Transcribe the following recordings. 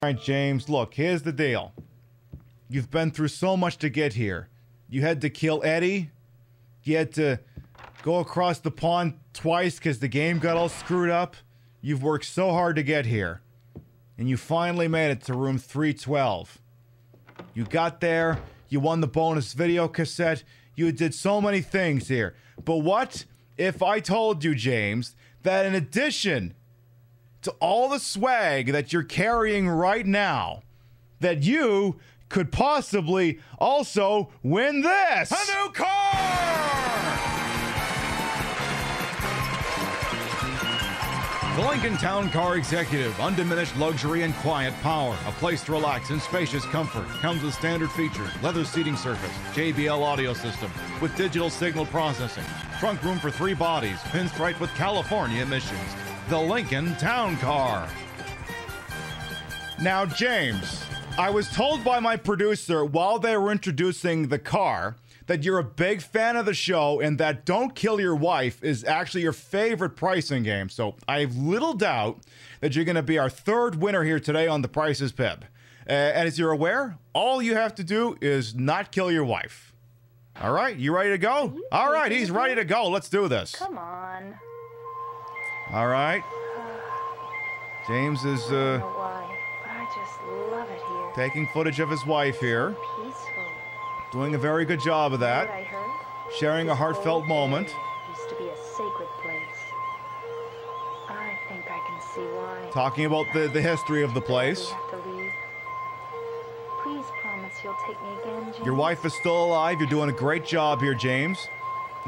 All right, James, look, here's the deal. You've been through so much to get here. You had to kill Eddie. You had to go across the pond twice because the game got all screwed up. You've worked so hard to get here. And you finally made it to room 312. You got there, you won the bonus video cassette, you did so many things here. But what if I told you, James, that in addition to all the swag that you're carrying right now, that you could possibly also win this? A new car! The Lincoln Town Car Executive, undiminished luxury and quiet power. A place to relax in spacious comfort. Comes with standard features, leather seating surface, JBL audio system with digital signal processing. Trunk room for three bodies, pinstripe with California emissions. The Lincoln Town Car. Now, James, I was told by my producer while they were introducing the car that you're a big fan of the show and that Don't Kill Your Wife is actually your favorite pricing game. So I have little doubt that you're going to be our third winner here today on The Price is Pip. And as you're aware, all you have to do is not kill your wife. All right, you ready to go? All right, he's ready to go. Let's do this. Come on. All right. James is I don't uh, know why, but I just love it here. taking footage of his wife here, Peaceful. doing a very good job of that. I heard? sharing a heartfelt moment. Used to be a sacred place. I think I can see why. Talking about the, the history of the place. have to leave. Please promise you'll take me again, James. Your wife is still alive. You're doing a great job here, James.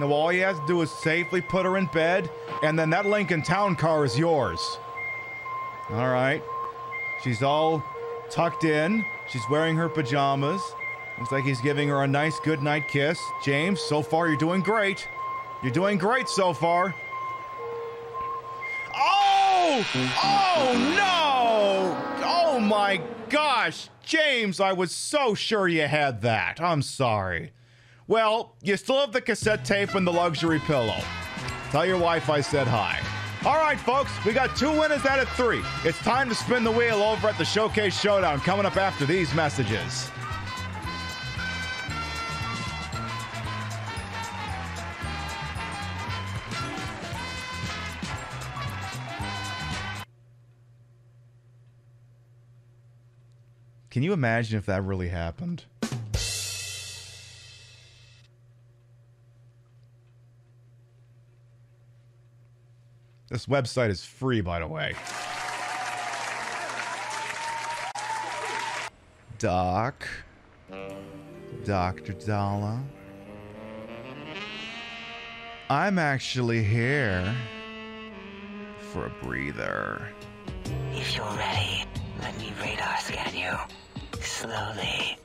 Now, all you have to do is safely put her in bed, and then that Lincoln Town car is yours. All right. She's all tucked in. She's wearing her pajamas. Looks like he's giving her a nice goodnight kiss. James, so far you're doing great. You're doing great so far. Oh! Oh no! Oh my gosh! James, I was so sure you had that. I'm sorry. Well, you still have the cassette tape and the luxury pillow. Tell your wife I said hi. All right, folks, we got two winners out of three. It's time to spin the wheel over at the Showcase Showdown coming up after these messages. Can you imagine if that really happened? This website is free, by the way. Doc. Dr. Dala. I'm actually here for a breather. If you're ready, let me radar scan you. Slowly.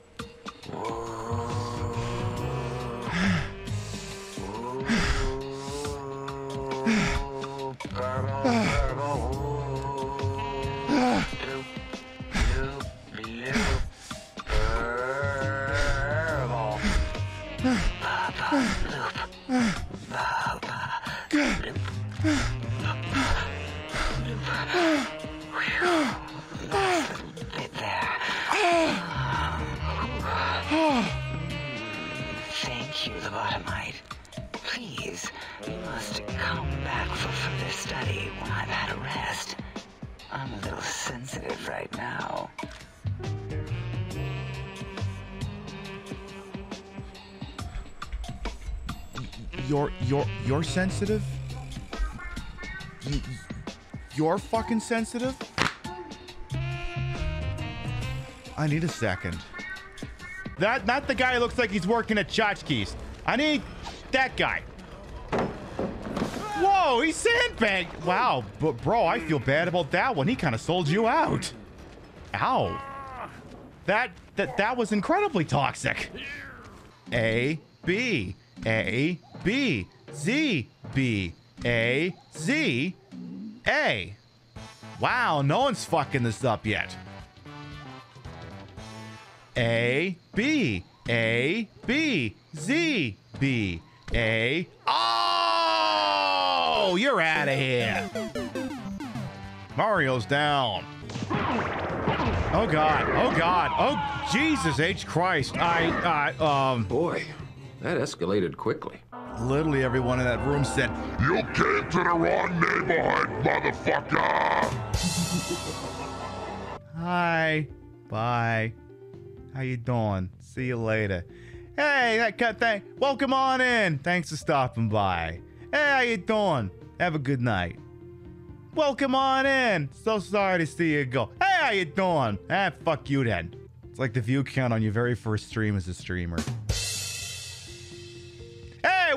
You're sensitive? You- You're fucking sensitive? I need a second. That not the guy who looks like he's working at Chotchkie's. I need that guy. Whoa, he sandbagged. Wow, but bro, I feel bad about that one. He kind of sold you out. Ow. That that that was incredibly toxic. A B A B Z B A Z A. Wow, no one's fucking this up yet. A B A B Z B A. Oh, you're out of here. Mario's down. Oh God! Oh God! Oh Jesus H Christ! I, I, um, Boy, that escalated quickly. Literally everyone in that room said, You came to the wrong neighborhood, motherfucker! "Hi, bye, how you doing? See you later." Hey, that cut thing. Welcome on in. Thanks for stopping by. Hey, how you doing? Have a good night. Welcome on in. So sorry to see you go. Hey, how you doing? Ah, fuck you then. It's like the view count on your very first stream as a streamer.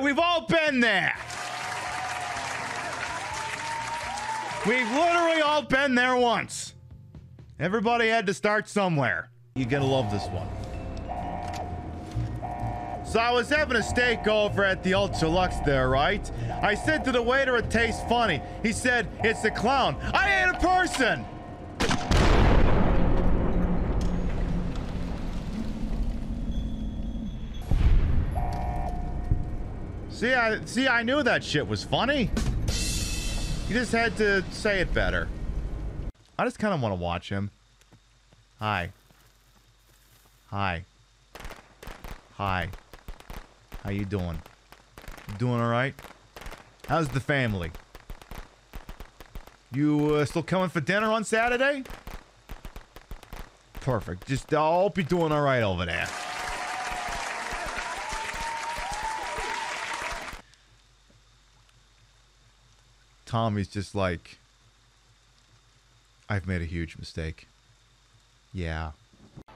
We've all been there. We've literally all been there once. Everybody had to start somewhere. You're gonna love this one. So I was having a steak over at the Ultra-Luxe there, right? I said to the waiter it tastes funny. He said, it's a clown. I ain't a person! See, I see I knew that shit was funny. You just had to say it better. I just kind of want to watch him. Hi. Hi. Hi. How you doing? Doing all right? How's the family? You uh, still coming for dinner on Saturday? Perfect. Just I hope you're doing all right over there. Tommy's just like, I've made a huge mistake. Yeah.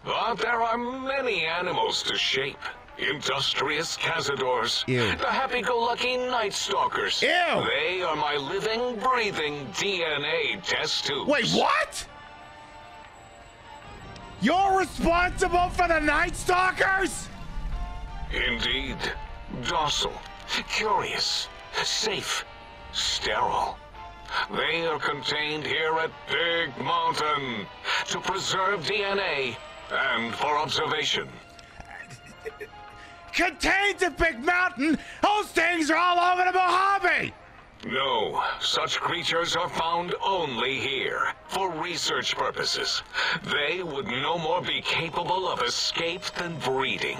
But there are many animals to shape. Industrious cazadors. Ew. The happy-go-lucky night stalkers. Ew. They are my living, breathing DNA test tubes. Wait, what? You're responsible for the Night Stalkers? Indeed. Docile, curious, safe, sterile. They are contained here at Big Mountain to preserve DNA and for observation. Contained to Big Mountain? Those things are all over the Mojave! No, such creatures are found only here, for research purposes. They would no more be capable of escape than breeding.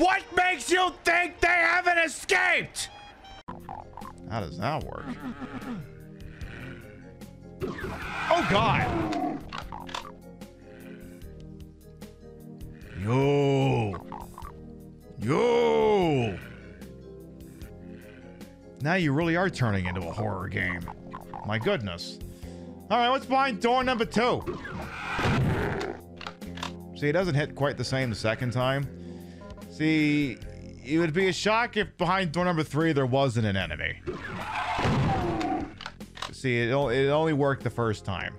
What makes you think they haven't escaped? How does that work? Oh god! Yo! Yo! Now you really are turning into a horror game. My goodness. Alright, what's behind door number two? See, it doesn't hit quite the same the second time. See, it would be a shock if behind door number three there wasn't an enemy. See, it, it only worked the first time.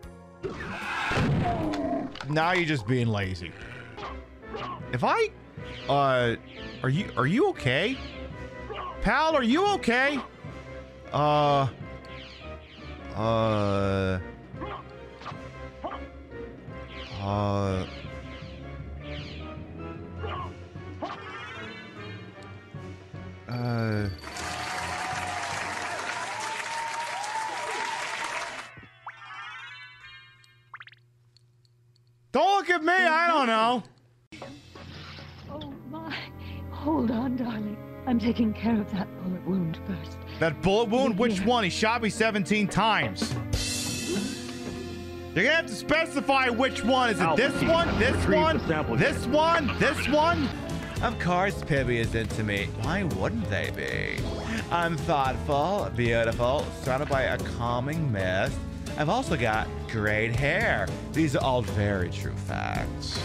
Now you're just being lazy. If I, uh, are you are you okay, pal? Are you okay? Uh, uh, uh. Uh. Don't look at me. I don't know. Oh my. Hold on, darling. I'm taking care of that bullet wound first. That bullet wound. Which one? He shot me 17 times. You're gonna have to specify which one. Is it this one? This one? This one? This one? Of course, Pibby is into me. Why wouldn't they be? I'm thoughtful, beautiful, surrounded by a calming mist. I've also got great hair. These are all very true facts.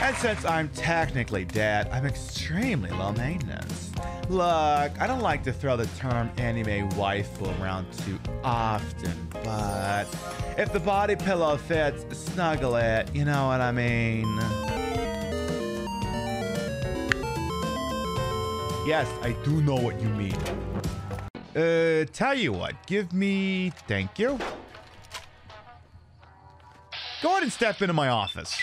And since I'm technically dead, I'm extremely low maintenance. Look, I don't like to throw the term anime waifu around too often, but if the body pillow fits, snuggle it, you know what I mean? Yes, I do know what you mean. Uh, tell you what, give me. Thank you. Go ahead and step into my office.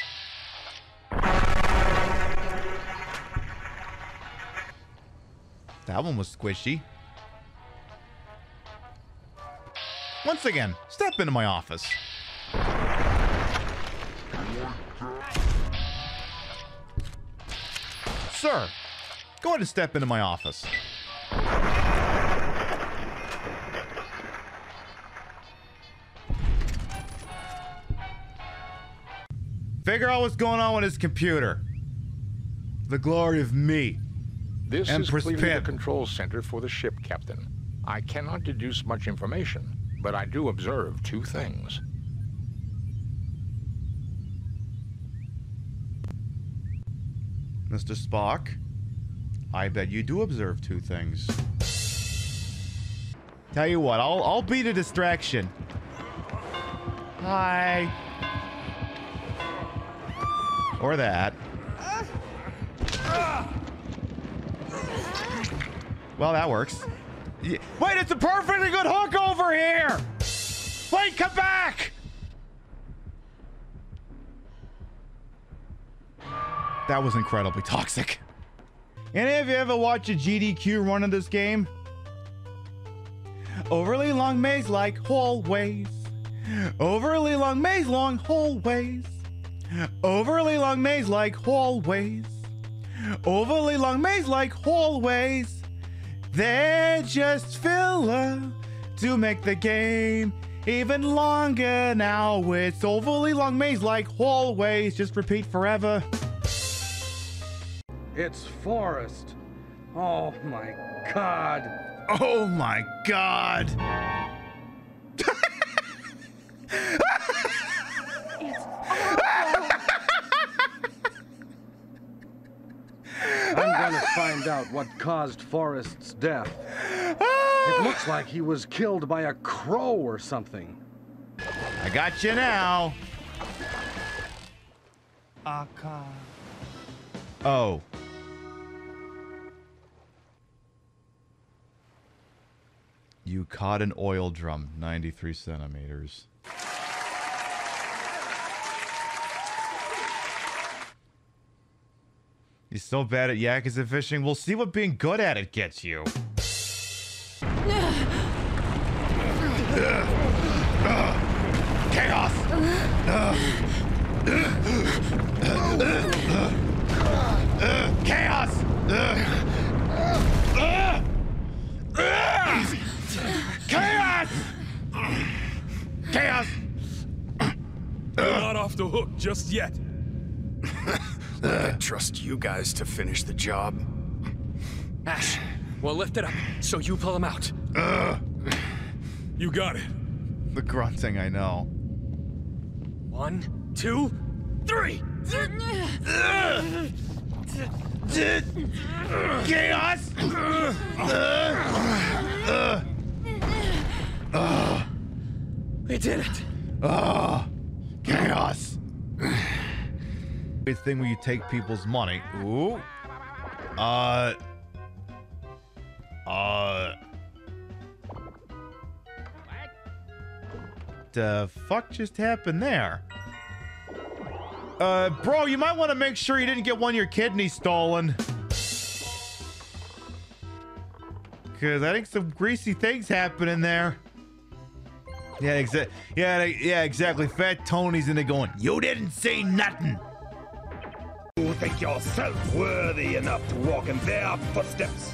That one was squishy. Once again, step into my office. Sir, go ahead and step into my office. Figure out what's going on with his computer. The glory of me. This Empress is clearly Pip. the control center for the ship, Captain. I cannot deduce much information, but I do observe two things. Mr. Spock, I bet you do observe two things. Tell you what, I'll I'll beat a distraction. Hi. Or that. Well, that works. Y- Wait, it's a perfectly good hook over here! Wait, come back! That was incredibly toxic. Any of you ever watch a GDQ run of this game? Overly long maze like hallways. Overly long maze long hallways. Overly long maze like hallways. Overly long maze like hallways. They're just filler to make the game even longer. Now it's overly long maze like hallways. Just repeat forever. It's forest. Oh my god. Oh my god. I'm gonna find out what caused Forrest's death. It ah! looks like he was killed by a crow or something. I got you now. Aka. Oh. You caught an oil drum, 93 centimeters. You're so bad at Yakuza fishing. We'll see what being good at it gets you. Chaos! Chaos! Chaos! Chaos! You're not off the hook just yet. I trust you guys to finish the job. Ash, we'll lift it up so you pull him out. You got it. The grunting, I know. One, two, three. Chaos! We did it. Oh, chaos. Thing when you take people's money. Ooh. Uh. Uh. The fuck just happened there? Uh, bro, you might want to make sure you didn't get one of your kidneys stolen. Cause I think some greasy things happen in there. Yeah, exactly. Yeah, yeah, exactly. Fat Tony's in there going, "You didn't say nothing." You think yourself worthy enough to walk in their footsteps?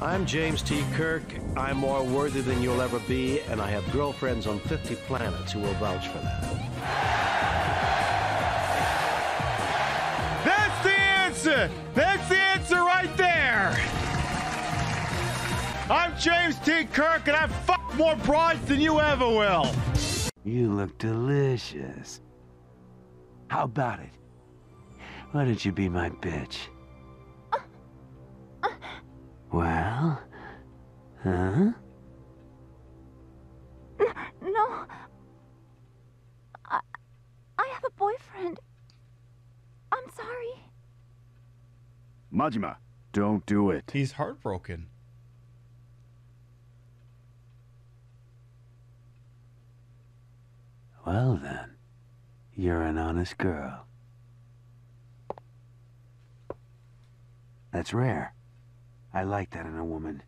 I'm James T. Kirk. I'm more worthy than you'll ever be, and I have girlfriends on 50 planets who will vouch for that. That's the answer. That's the answer right there. I'm James T. Kirk, and I fuck more broads than you ever will. You look delicious. How about it? Why don't you be my bitch? Well? Huh? No. I, I have a boyfriend. I'm sorry. Majima, don't do it. He's heartbroken. Well then, you're an honest girl. That's rare. I like that in a woman.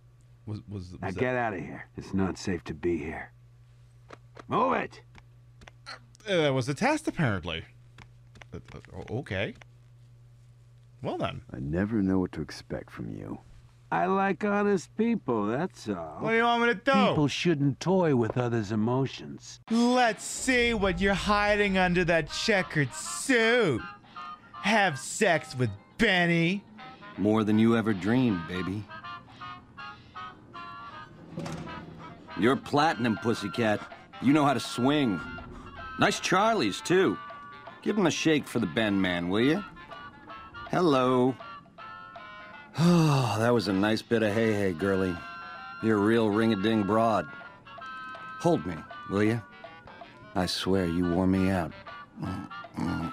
Was was, Now was get out of here. It's not safe to be here. Move it. Uh, that was a test, apparently. Uh, uh, okay. Well then. I never know what to expect from you. I like honest people, that's all. What do you want me to do? People shouldn't toy with others' emotions. Let's see what you're hiding under that checkered suit. Have sex with Benny. More than you ever dreamed, baby. You're platinum, pussycat. You know how to swing. Nice Charlies, too. Give him a shake for the Ben man, will you? Hello. Oh, that was a nice bit of hey hey, girlie. You're a real ring-a-ding broad. Hold me, will you? I swear you wore me out. Mm.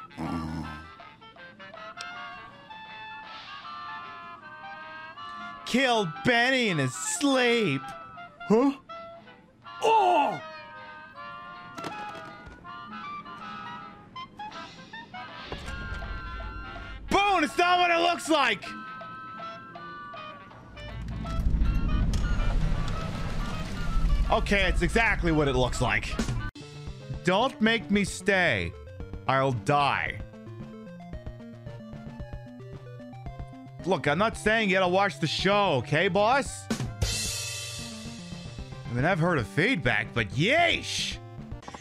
Killed Benny in his sleep. Huh? Oh! Boone, it's not what it looks like! Okay, it's exactly what it looks like. Don't make me stay. I'll die. Look, I'm not saying you gotta watch the show, okay, boss? I mean, I've heard of feedback, but yeesh!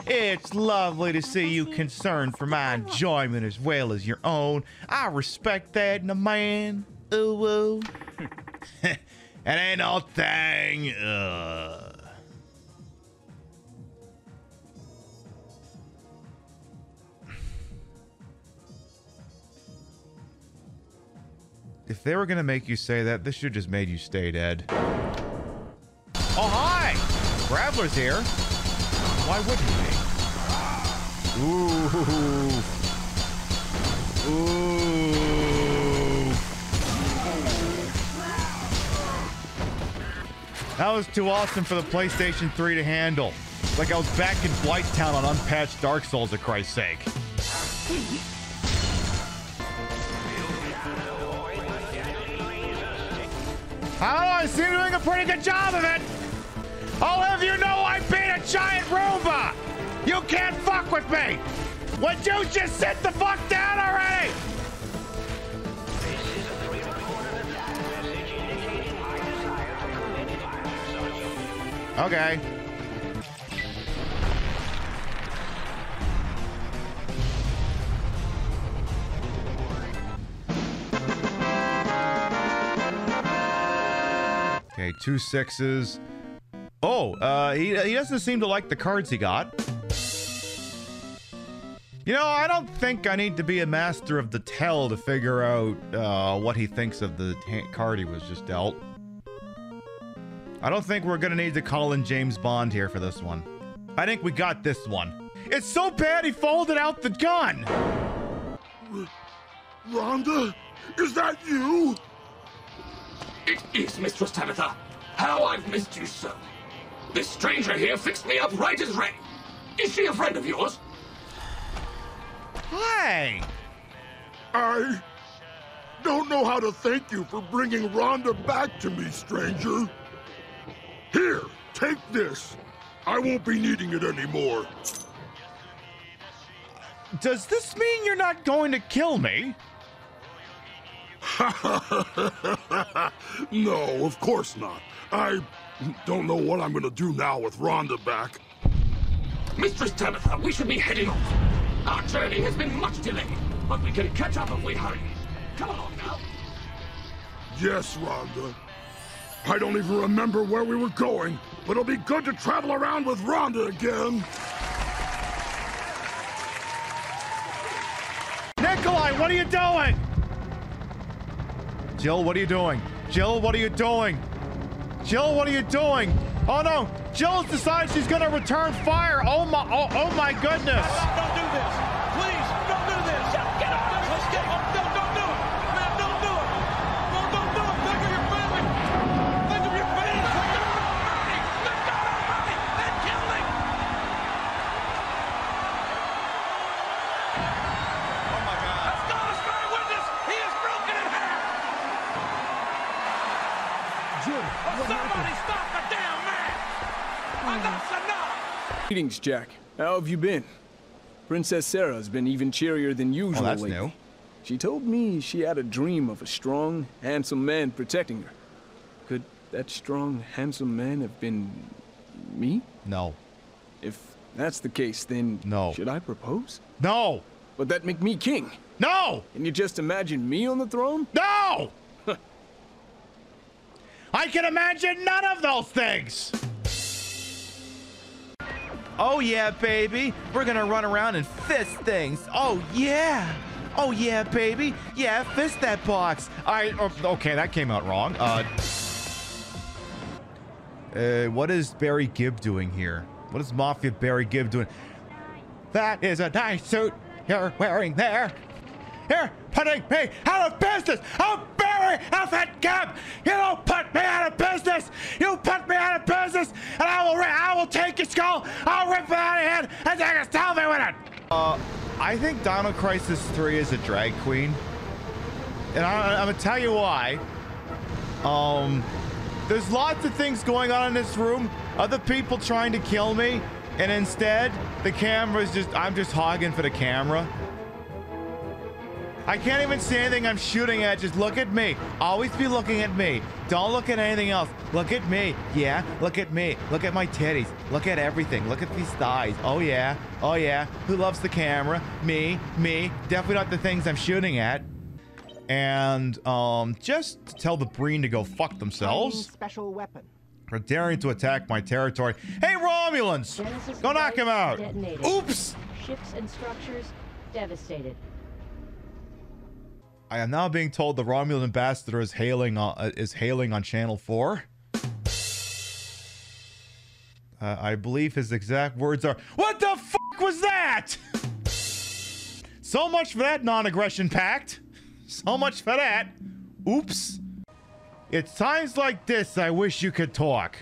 It's lovely to see you concerned for my enjoyment as well as your own. I respect that in a man. Ooh, ooh. it ain't no thing. Ugh. If they were gonna make you say that, this should just made you stay dead. Oh hi! Graveler's here. Why wouldn't he? Ooh. Ooh. That was too awesome for the PlayStation 3 to handle. Like I was back in Blighttown on unpatched Dark Souls, for Christ's sake. Oh, I don't know, I doing a pretty good job of it. I'll have you know I beat a giant Roomba. You can't fuck with me. Would you just sit the fuck down already? Okay. Two sixes. Oh, uh, he, he doesn't seem to like the cards he got. You know, I don't think I need to be a master of the tell to figure out uh, what he thinks of the card he was just dealt. I don't think we're gonna need to call in James Bond here for this one. I think we got this one. It's so bad he folded out the gun! Rhonda? Is that you? It is Mistress Tabitha. How I've missed you so. This stranger here fixed me up right as rain. Is she a friend of yours? Hi. I don't know how to thank you for bringing Rhonda back to me, stranger. Here, take this. I won't be needing it anymore. Does this mean you're not going to kill me? no, of course not. I don't know what I'm gonna do now with Rhonda back. Mistress Tabitha, we should be heading off. Our journey has been much delayed, but we can catch up if we hurry. Come along now. Yes, Rhonda. I don't even remember where we were going, but it'll be good to travel around with Rhonda again. Nikolai, what are you doing? Jill, what are you doing? Jill, what are you doing? Jill, what are you doing? Oh no! Jill decides she's gonna return fire! Oh my, oh, oh my goodness! Greetings, Jack. How have you been? Princess Sarah's been even cheerier than usual Oh, that's lately. new. She told me she had a dream of a strong, handsome man protecting her. Could that strong, handsome man have been me? No. If that's the case, then no. should I propose? No. Would that make me king? No. Can you just imagine me on the throne? No. I can imagine none of those things. Oh yeah, baby. We're gonna run around and fist things. Oh yeah. Oh yeah, baby. Yeah, fist that box. I oh, okay, that came out wrong. Uh, uh, what is Barry Gibb doing here? What is Mafia Barry Gibb doing? That is a nice suit you're wearing there. You're putting me out of business. Oh, Alfred Gibb, you don't put me out of business. You put me out of business, and I will, I will take your skull. I'll rip it out of your head and take a selfie with it. Uh, I think Dino Crisis 3 is a drag queen, and I, I'm gonna tell you why. Um, there's lots of things going on in this room. Other people trying to kill me, and instead, the camera's just, I'm just hogging for the camera. I can't even see anything I'm shooting at. Just look at me. Always be looking at me. Don't look at anything else. Look at me. Yeah, look at me. Look at my titties. Look at everything. Look at these thighs. Oh, yeah. Oh, yeah. Who loves the camera? Me. Me. Definitely not the things I'm shooting at. And um, just to tell the Breen to go fuck themselves Special weapon. for daring to attack my territory. Hey, Romulans! Genesis Go knock him out! Detonated. Oops! Ships and structures devastated. I am now being told the Romulan ambassador is hailing on, uh, is hailing on Channel 4. Uh, I believe his exact words are, What the fuck was that? so much for that non-aggression pact. So much for that. Oops. It's times like this I wish you could talk.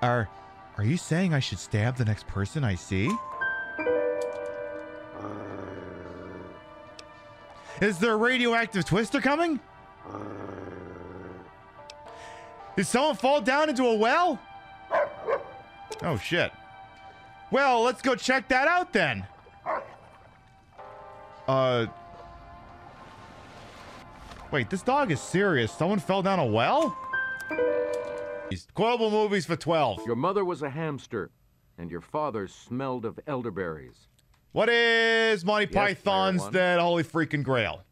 Are, are you saying I should stab the next person I see? Is there a radioactive twister coming? Did someone fall down into a well? Oh shit. Well, let's go check that out then. Uh. Wait, this dog is serious. Someone fell down a well? Global movies for 12. Your mother was a hamster, and your father smelled of elderberries. What is Monty Yes, Python's. Dead Holy Freaking Grail?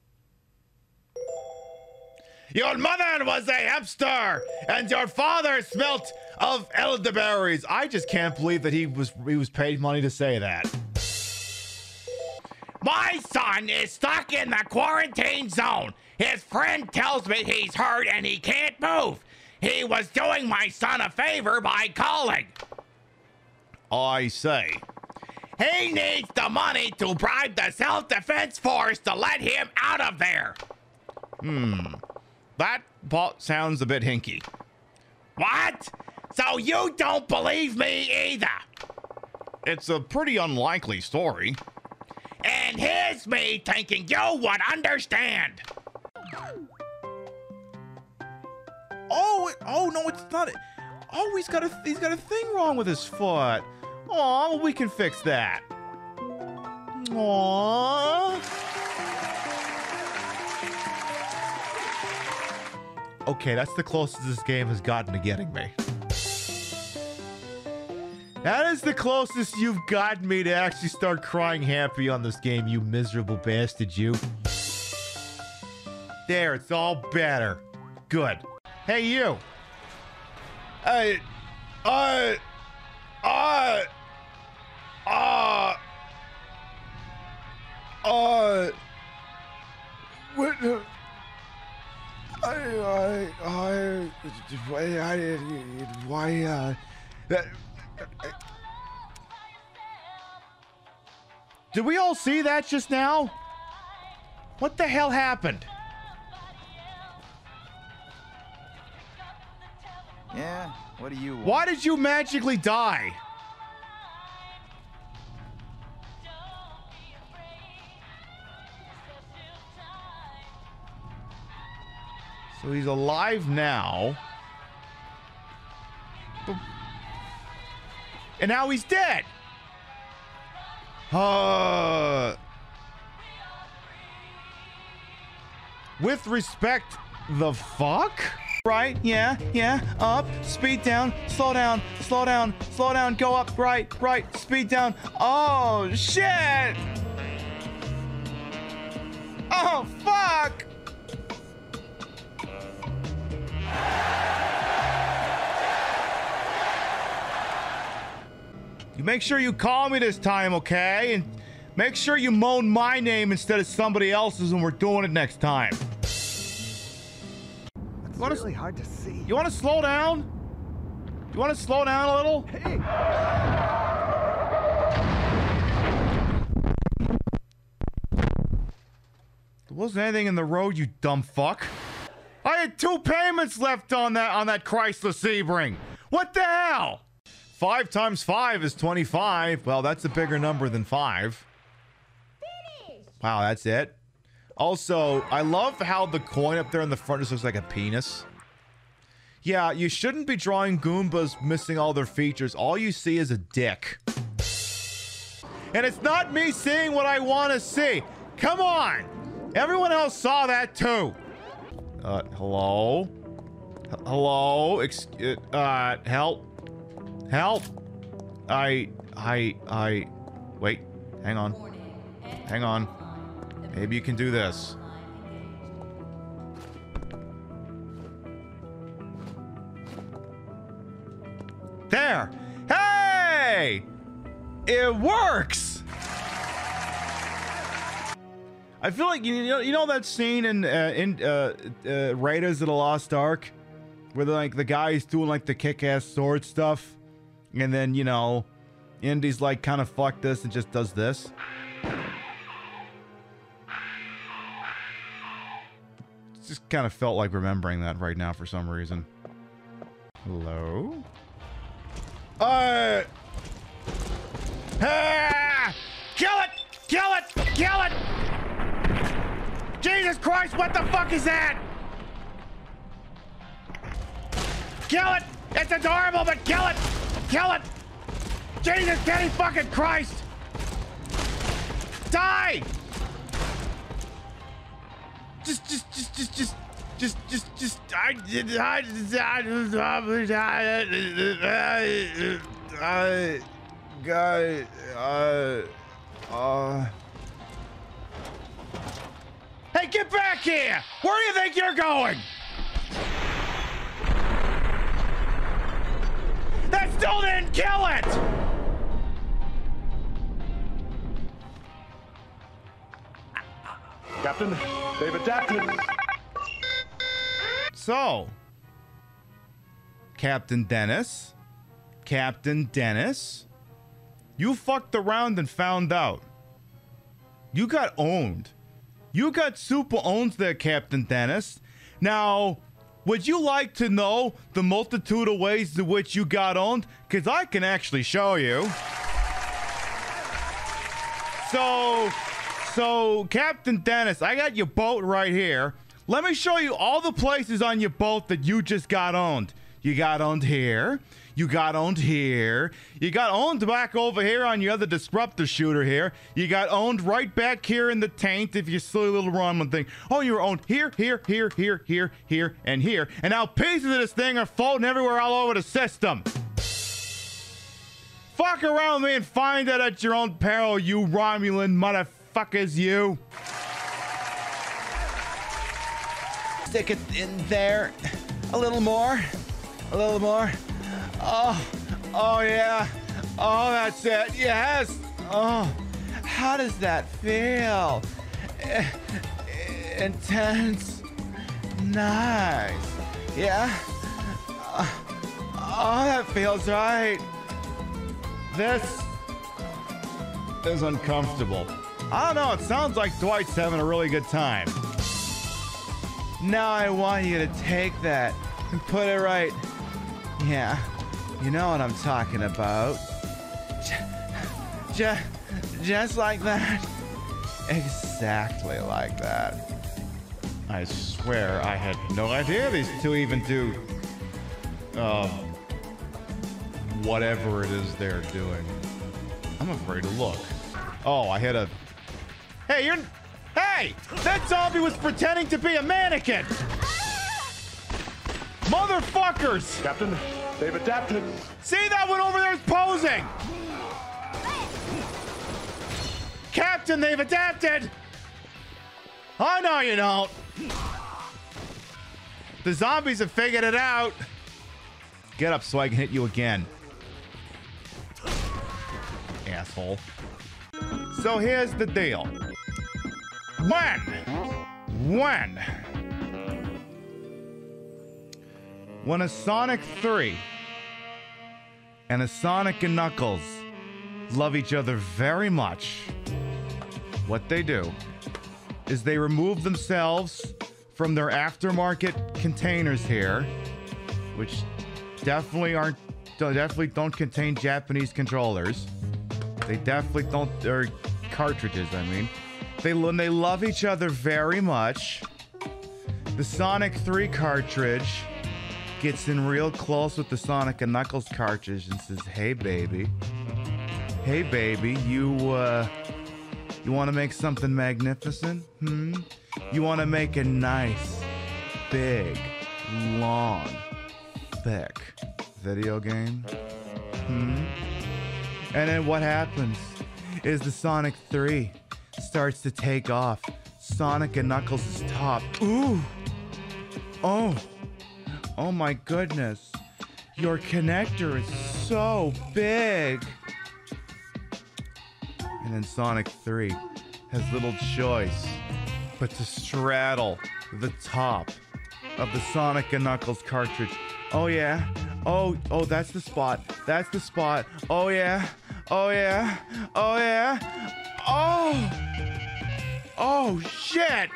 Your mother was a hamster, and your father smelt of elderberries. I just can't believe that he was he was paid money to say that. My son is stuck in the quarantine zone. His friend tells me he's hurt and he can't move. He was doing my son a favor by calling. I say. He needs the money to bribe the self defense force to let him out of there. Hmm. That sounds a bit hinky. What? So you don't believe me either? It's a pretty unlikely story. And here's me thinking you would understand. Oh, oh no, it's not. Oh, he's got a he's got a thing wrong with his foot. Oh, we can fix that. Aww. Okay, that's the closest this game has gotten to getting me. That is the closest you've gotten me to actually start crying happy on this game, you miserable bastard, you. There, it's all better. Good. Hey, you. Uh, uh, uh, uh, uh, what, uh, I, I, I, why, I, why, uh, that, did we all see that just now? What the hell happened? Yeah, what do you want? Why did you magically die? So he's alive now. And now he's dead. Uh, with respect, the fuck? Right, yeah, yeah, up, speed down, slow down, slow down, slow down, go up, right, right, speed down. Oh, shit! Oh, fuck! You make sure you call me this time, okay? And make sure you moan my name instead of somebody else's when we're doing it next time. It's really hard to see. You want to slow down? You want to slow down a little? Hey! There wasn't anything in the road, you dumb fuck. I had two payments left on that on that Chrysler Sebring. What the hell? Five times five is 25. Well, that's a bigger number than five. Wow, that's it. Also, I love how the coin up there in the front just looks like a penis. Yeah, you shouldn't be drawing Goombas missing all their features. All you see is a dick. And it's not me seeing what I want to see. Come on! Everyone else saw that too. Uh, hello? H- hello? Ex- uh, uh, help? Help! I, I, I, wait, hang on. Hang on. Maybe you can do this. There! Hey! It works! I feel like you know you know that scene in uh, in uh, uh, Raiders of the Lost Ark where like the guy's doing like the kick-ass sword stuff, and then you know, Indy's like kind of fuck this and just does this. Just kind of felt like remembering that right now for some reason. Hello. Uh. Ah! Kill it! Kill it! Kill it! Jesus Christ, what the fuck is that? Kill it! It's adorable, but kill it! Kill it! Jesus Kenny fucking Christ! Die! Just, just, just, just, just, just, just, just, I I, I, I, guy, uh, uh. Hey, get back here! Where do you think you're going? That still didn't kill it! Captain, they've adapted. So, Captain Dennis, Captain Dennis, you fucked around and found out. You got owned. You got super owned there, Captain Dennis. Now, would you like to know the multitude of ways in which you got owned? Because I can actually show you. So, so, Captain Dennis, I got your boat right here. Let me show you all the places on your boat that you just got owned. You got owned here. You got owned here. You got owned back over here on your other disruptor shooter here. You got owned right back here in the taint if you silly little Roman thing. Oh, you were owned here, here, here, here, here, here, and here. And now pieces of this thing are floating everywhere all over the system. Fuck around with me and find out at your own peril, you Romulan motherfuckers, you. Stick it in there. A little more. A little more. Oh, oh yeah. Oh, that's it. Yes. Oh, how does that feel? Eh, Intense. Nice. Yeah. Uh, Oh, that feels right. This is uncomfortable. I don't know. It sounds like Dwight's having a really good time. Now I want you to take that and put it right. Yeah, you know what I'm talking about. Just, just like that. Exactly like that. I swear I had no idea these two even do. Um. whatever it is they're doing. I'm afraid to look. Oh, I had a. Hey, you're. Hey! That zombie was pretending to be a mannequin! Motherfuckers! Captain, they've adapted. See that one over there is posing! Captain, they've adapted! Oh, know you don't. The zombies have figured it out. Get up so I can hit you again. Asshole. So here's the deal. When? When? When a Sonic 3 and a Sonic and Knuckles love each other very much, what they do is they remove themselves from their aftermarket containers here, which definitely aren't definitely don't contain Japanese controllers. They definitely don't or cartridges, I mean. They they love each other very much. The Sonic 3 cartridge gets in real close with the Sonic and Knuckles cartridge and says, "Hey baby. Hey baby, you uh you want to make something magnificent? Hmm? You want to make a nice, big, long, thick video game? Hmm? And then what happens is the Sonic 3 starts to take off. Sonic and Knuckles is top. Ooh! Oh! Oh my goodness. Your connector is so big. And then Sonic 3 has little choice but to straddle the top of the Sonic and Knuckles cartridge. Oh yeah. Oh, oh, that's the spot. That's the spot. Oh yeah. Oh yeah. Oh yeah. Oh. Oh shit.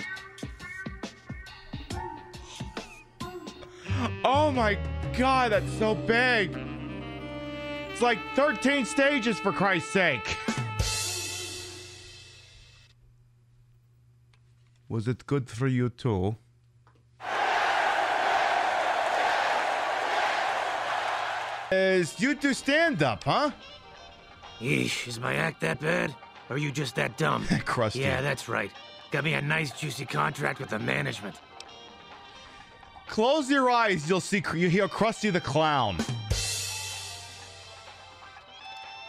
Oh my god, that's so big. It's like 13 stages for Christ's sake. Was it good for you too? Is you two stand up, huh? Yeesh, is my act that bad? Or are you just that dumb? Krusty. Yeah, that's right. Got me a nice juicy contract with the management. Close your eyes, you'll see you hear Krusty the Clown.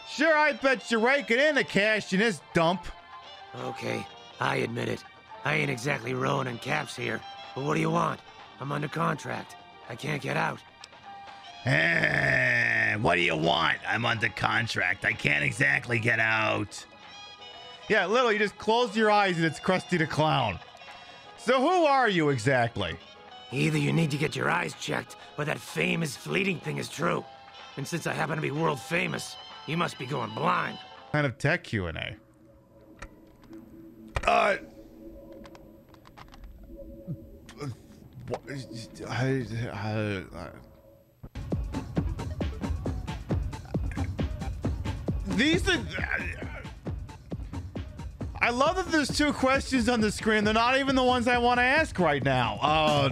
Sure, I bet you're raking in the cash in this dump. Okay, I admit it. I ain't exactly rowing in caps here. But what do you want? I'm under contract. I can't get out. Eh, what do you want? I'm under contract. I can't exactly get out. Yeah, literally, you just close your eyes and it's Krusty the Clown. So who are you exactly? Either you need to get your eyes checked, or that famous fleeting thing is true. And since I happen to be world famous, you must be going blind. Kind of tech Q&A. Uh... I, I, I, these are. I love that there's two questions on the screen. They're not even the ones I want to ask right now. Uh,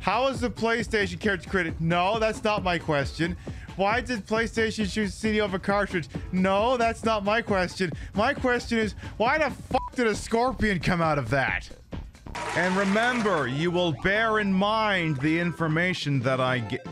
how is the PlayStation character created? No, that's not my question. Why did PlayStation choose CD over cartridge? No, that's not my question. My question is, why the fuck did a scorpion come out of that? And remember, you will bear in mind the information that I get.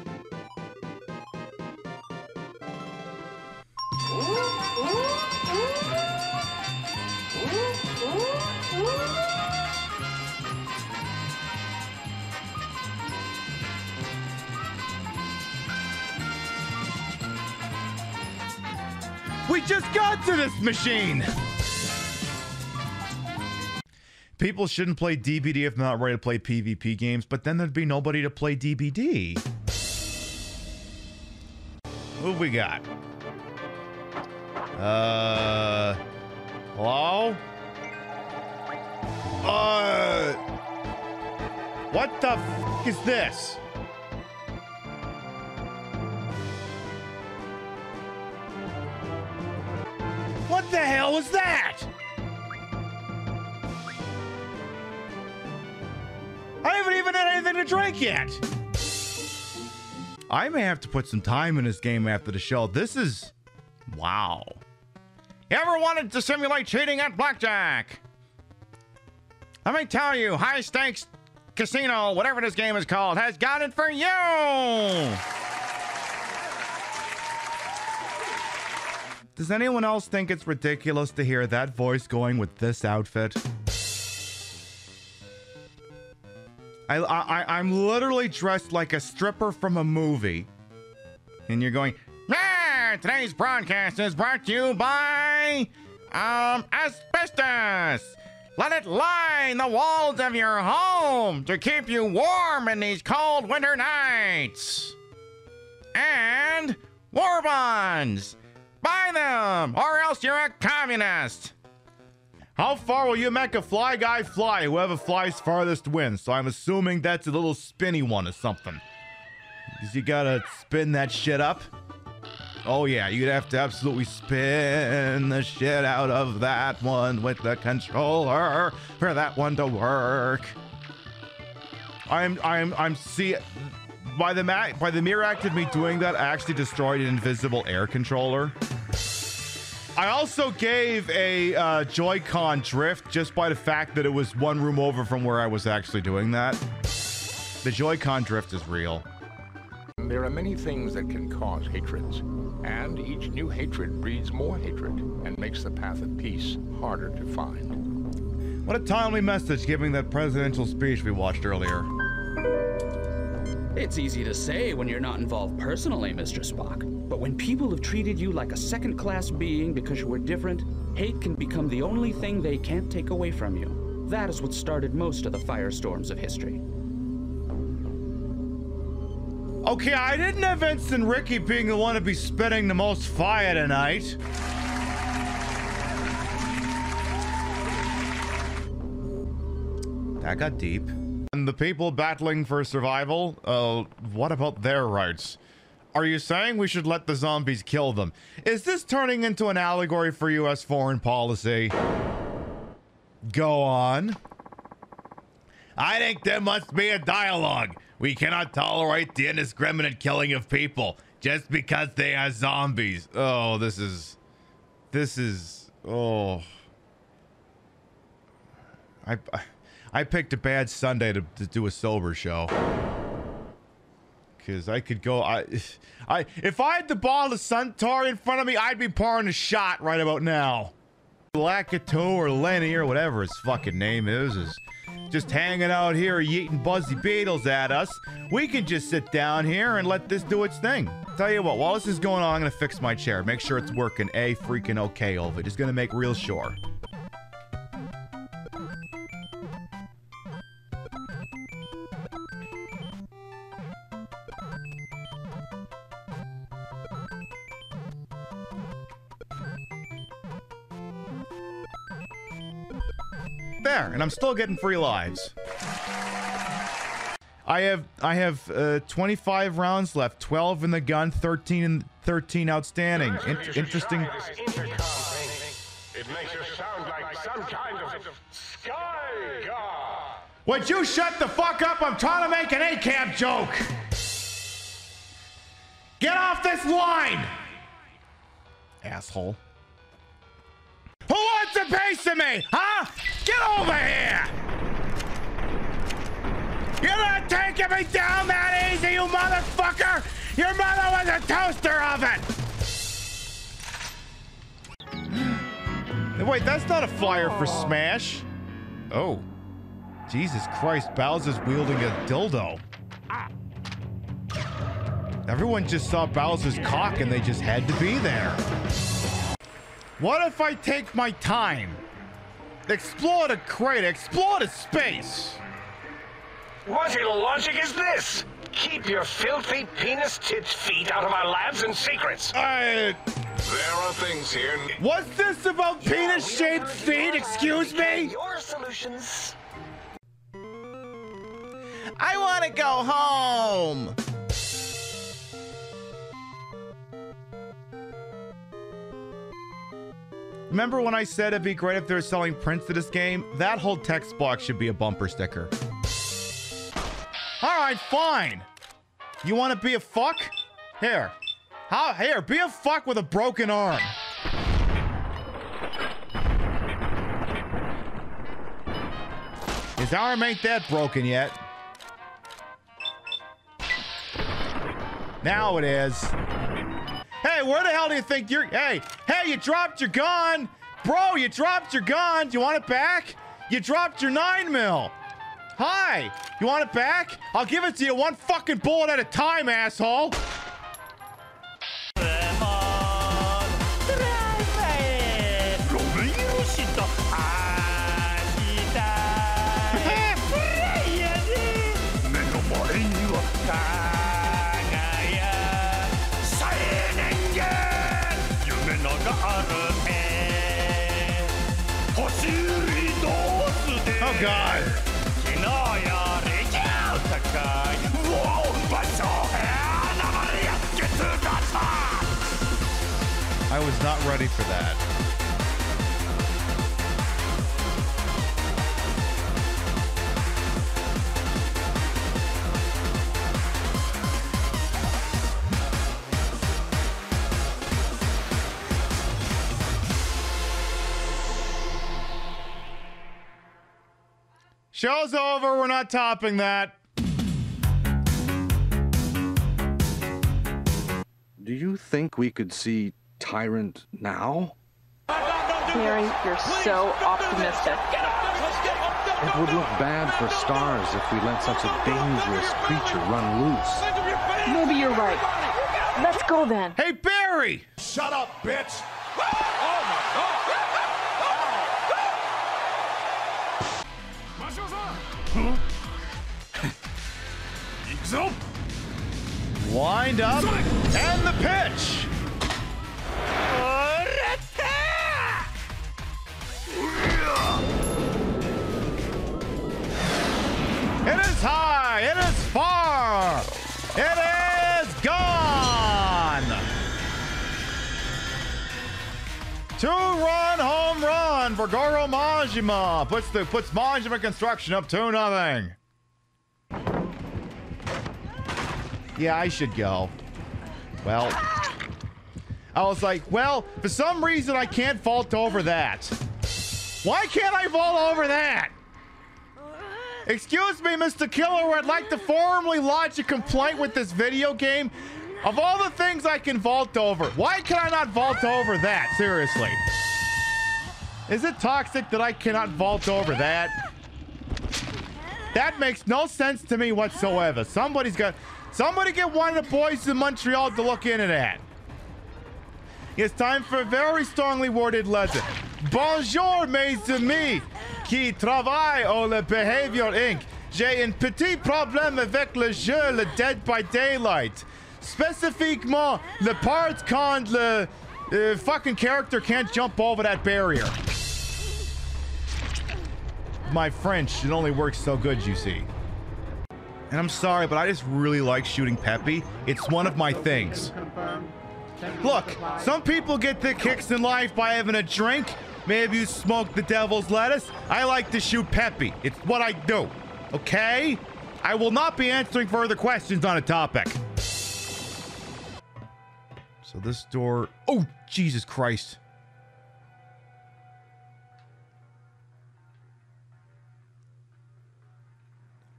Just got to this machine! People shouldn't play DBD if they're not ready to play PvP games, but then there'd be nobody to play DBD. Who we got? Uh. Hello? Uh. What the f is this? What the hell was that? I haven't even had anything to drink yet. I may have to put some time in this game after the show. This is wow. You ever wanted to simulate cheating at blackjack? Let me tell you, high stakes casino, whatever this game is called, has got it for you. Does anyone else think it's ridiculous to hear that voice going with this outfit? I, I, I'm literally dressed like a stripper from a movie. And you're going, ah, today's broadcast is brought to you by, um, asbestos. Let it line the walls of your home to keep you warm in these cold winter nights. And war bonds. Buy them, or else you're a communist. How far will you make a fly guy fly? Whoever flies farthest wins. So I'm assuming that's a little spinny one or something. Because you gotta spin that shit up. Oh yeah, you'd have to absolutely spin the shit out of that one with the controller for that one to work. I'm I'm I'm see by the ma- by the mere act of me doing that, I actually destroyed an invisible air controller. I also gave a uh, Joy-Con drift just by the fact that it was one room over from where I was actually doing that. The Joy-Con drift is real. There are many things that can cause hatreds, and each new hatred breeds more hatred and makes the path of peace harder to find. What a timely message giving that presidential speech we watched earlier. It's easy to say when you're not involved personally, Mr. Spock. But when people have treated you like a second class being because you were different, hate can become the only thing they can't take away from you. That is what started most of the firestorms of history. Okay, I didn't have Ensign Ricky being the one to be spitting the most fire tonight. That got deep. And the people battling for survival, uh, what about their rights? Are you saying we should let the zombies kill them? Is this turning into an allegory for U.S. foreign policy? Go on. I think there must be a dialogue. We cannot tolerate the indiscriminate killing of people just because they are zombies. Oh, this is. This is. Oh. I. I picked a bad Sunday to, to do a sober show. Cause I could go. I, I if I had the ball of Suntory in front of me, I'd be pouring a shot right about now. Lacato or Lenny or whatever his fucking name is is just hanging out here yeeting buzzy beetles at us. We can just sit down here and let this do its thing. Tell you what, while this is going on, I'm gonna fix my chair. Make sure it's working a freaking okay over. Just gonna make real sure. There, and I'm still getting free lives. I have I have uh, 25 rounds left, 12 in the gun, 13 in 13 outstanding. In- interesting. It makes you sound like some kind of sky god. Would you shut the fuck up? I'm trying to make an A-camp joke. Get off this line, asshole. Who wants a piece of me? Huh? Get over here! You're not taking me down that easy, you motherfucker! Your mother was a toaster oven! Wait, that's not a flyer for Smash. Oh. Jesus Christ, Bowser's wielding a dildo. Everyone just saw Bowser's cock and they just had to be there. What if I take my time? Explore the crater. explore the space. What in logic is this? Keep your filthy penis tits feet out of our labs and secrets. I. There are things here. What's this about penis-shaped feet? Excuse me. Your solutions. I want to go home. Remember when I said it'd be great if they were selling prints to this game? That whole text box should be a bumper sticker. All right, fine. You want to be a fuck? Here. How? Here, be a fuck with a broken arm. His arm ain't that broken yet. Now it is. Hey, where the hell do you think you're? Hey, hey, you dropped your gun, bro. You dropped your gun. Do you want it back? You dropped your nine mil. Hi, you want it back? I'll give it to you one fucking bullet at a time, asshole. God. I was not ready for that. Show's over. We're not topping that. Do you think we could see Tyrant now? Gary, you're so optimistic. It would look bad for stars if we let such a dangerous creature run loose. Maybe you're right. Let's go then. Hey, Barry! Shut up, bitch! Wind up and the pitch. It is high. It is far. It is gone. Two-run home run for Goro Majima. Puts the puts Majima Construction up two nothing. Yeah, I should go. Well, I was like, well, for some reason I can't vault over that. Why can't I vault over that? Excuse me, Mr. Killer, I'd like to formally lodge a complaint with this video game. Of all the things I can vault over, why can I not vault over that? Seriously. Is it toxic that I cannot vault over that? That makes no sense to me whatsoever. Somebody's got... Somebody get one of the boys in Montreal to look into that. It's time for a very strongly worded letter. Bonjour, mes amis, qui travaillent au le Behavior Inc. J'ai un petit problème avec le jeu Le Dead by Daylight. Spécifiquement, le part quand le uh, fucking character can't jump over that barrier. My French, it only works so good, you see. And I'm sorry, but I just really like shooting Peppy. It's one of my things. Look, some people get their kicks in life by having a drink. Maybe you smoke the devil's lettuce. I like to shoot Peppy. It's what I do. Okay? I will not be answering further questions on a topic. So this door... Oh, Jesus Christ.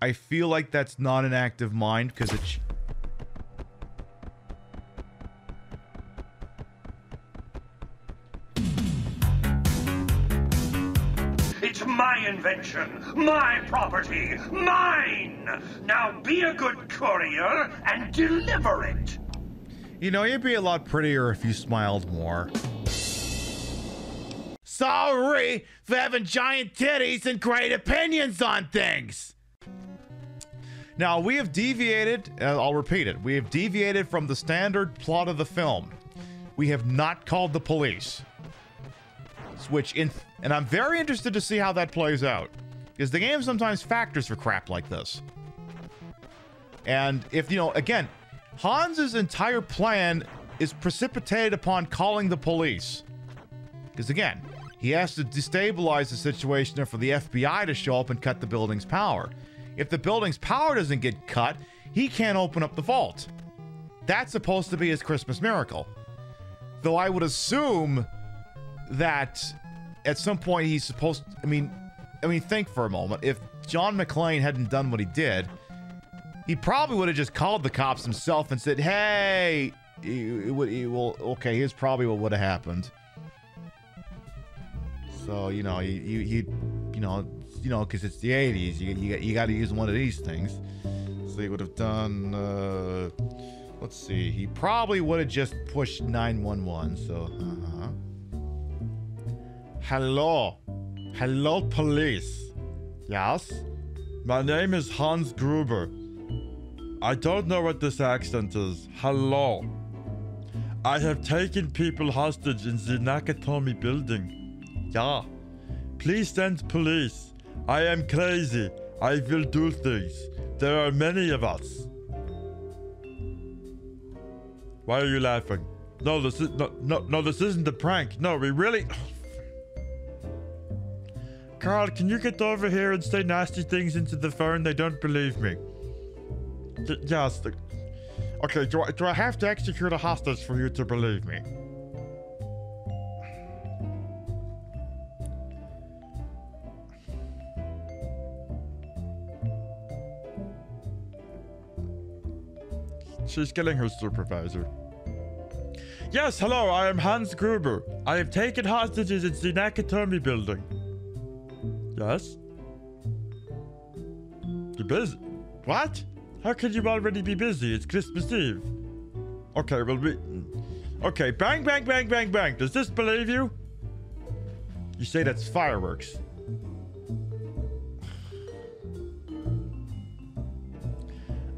I feel like that's not an active mind because it's... It's my invention, my property, mine! Now be a good courier and deliver it! You know, you'd be a lot prettier if you smiled more. Sorry for having giant titties and great opinions on things! Now, we have deviated, uh, I'll repeat it, we have deviated from the standard plot of the film. We have not called the police. Which, in, and I'm very interested to see how that plays out. Because the game sometimes factors for crap like this. And if, you know, again, Hans's entire plan is precipitated upon calling the police. Because again, he has to destabilize the situation for the FBI to show up and cut the building's power. If the building's power doesn't get cut, he can't open up the vault. That's supposed to be his Christmas miracle. Though I would assume that at some point he's supposed to, I mean I mean think for a moment. If John McClane hadn't done what he did, he probably would have just called the cops himself and said, "Hey, it would well okay, here's probably what would have happened." So, you know, he, he you know, you know, because it's the 80s, you you, you got to use one of these things. So he would have done uh let's see. He probably would have just pushed 911. So, uh-huh. Hello. Hello, police. Yes? My name is Hans Gruber. I don't know what this accent is. Hello. I have taken people hostage in the Nakatomi building. Yeah. Please send police. I am crazy. I will do things. There are many of us. Why are you laughing? No, this is no no no this isn't a prank. No, we really Carl, can you get over here and say nasty things into the phone? They don't believe me. Y- yes. The- okay, do I, do I have to execute a hostage for you to believe me? She's killing her supervisor. Yes, hello, I am Hans Gruber. I have taken hostages in the Nakatomi building. Yes? You're busy? What? How could you already be busy? It's Christmas Eve. Okay, well, we. Okay, bang, bang, bang, bang, bang. Does this believe you? You say that's fireworks.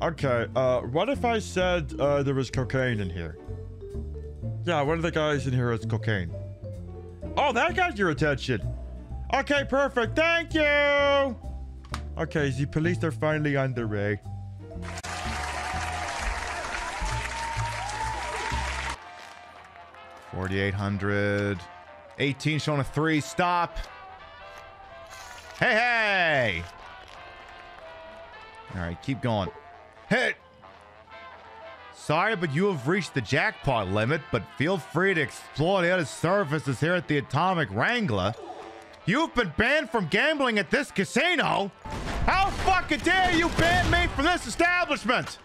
Okay, uh, what if I said uh, there was cocaine in here? Yeah, one of the guys in here has cocaine. Oh, that got your attention. Okay, perfect. Thank you. Okay, the police are finally on their way. Forty-eight hundred. 18 showing a three. Stop. Hey, hey. All right, keep going. Hey. Sorry, but you have reached the jackpot limit, but feel free to explore the other surfaces here at the Atomic Wrangler. You've been banned from gambling at this casino. How fucking dare you ban me from this establishment?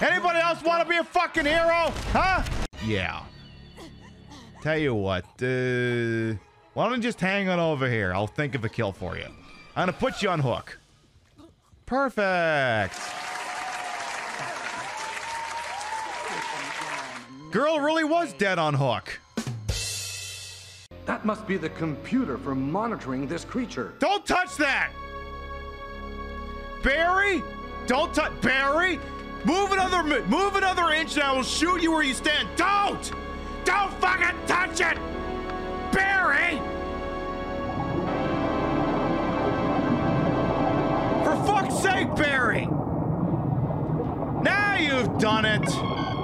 Anybody else want to be a fucking hero? Huh? Yeah. Tell you what, uh, why don't you just hang on over here? I'll think of a kill for you. I'm gonna put you on hook. Perfect. Girl really was dead on hook. That must be the computer for monitoring this creature. Don't touch that! Barry! Don't touch Barry! Move another move another inch and I will shoot you where you stand. Don't! Don't fucking touch it! Barry! For fuck's sake, Barry! Now you've done it!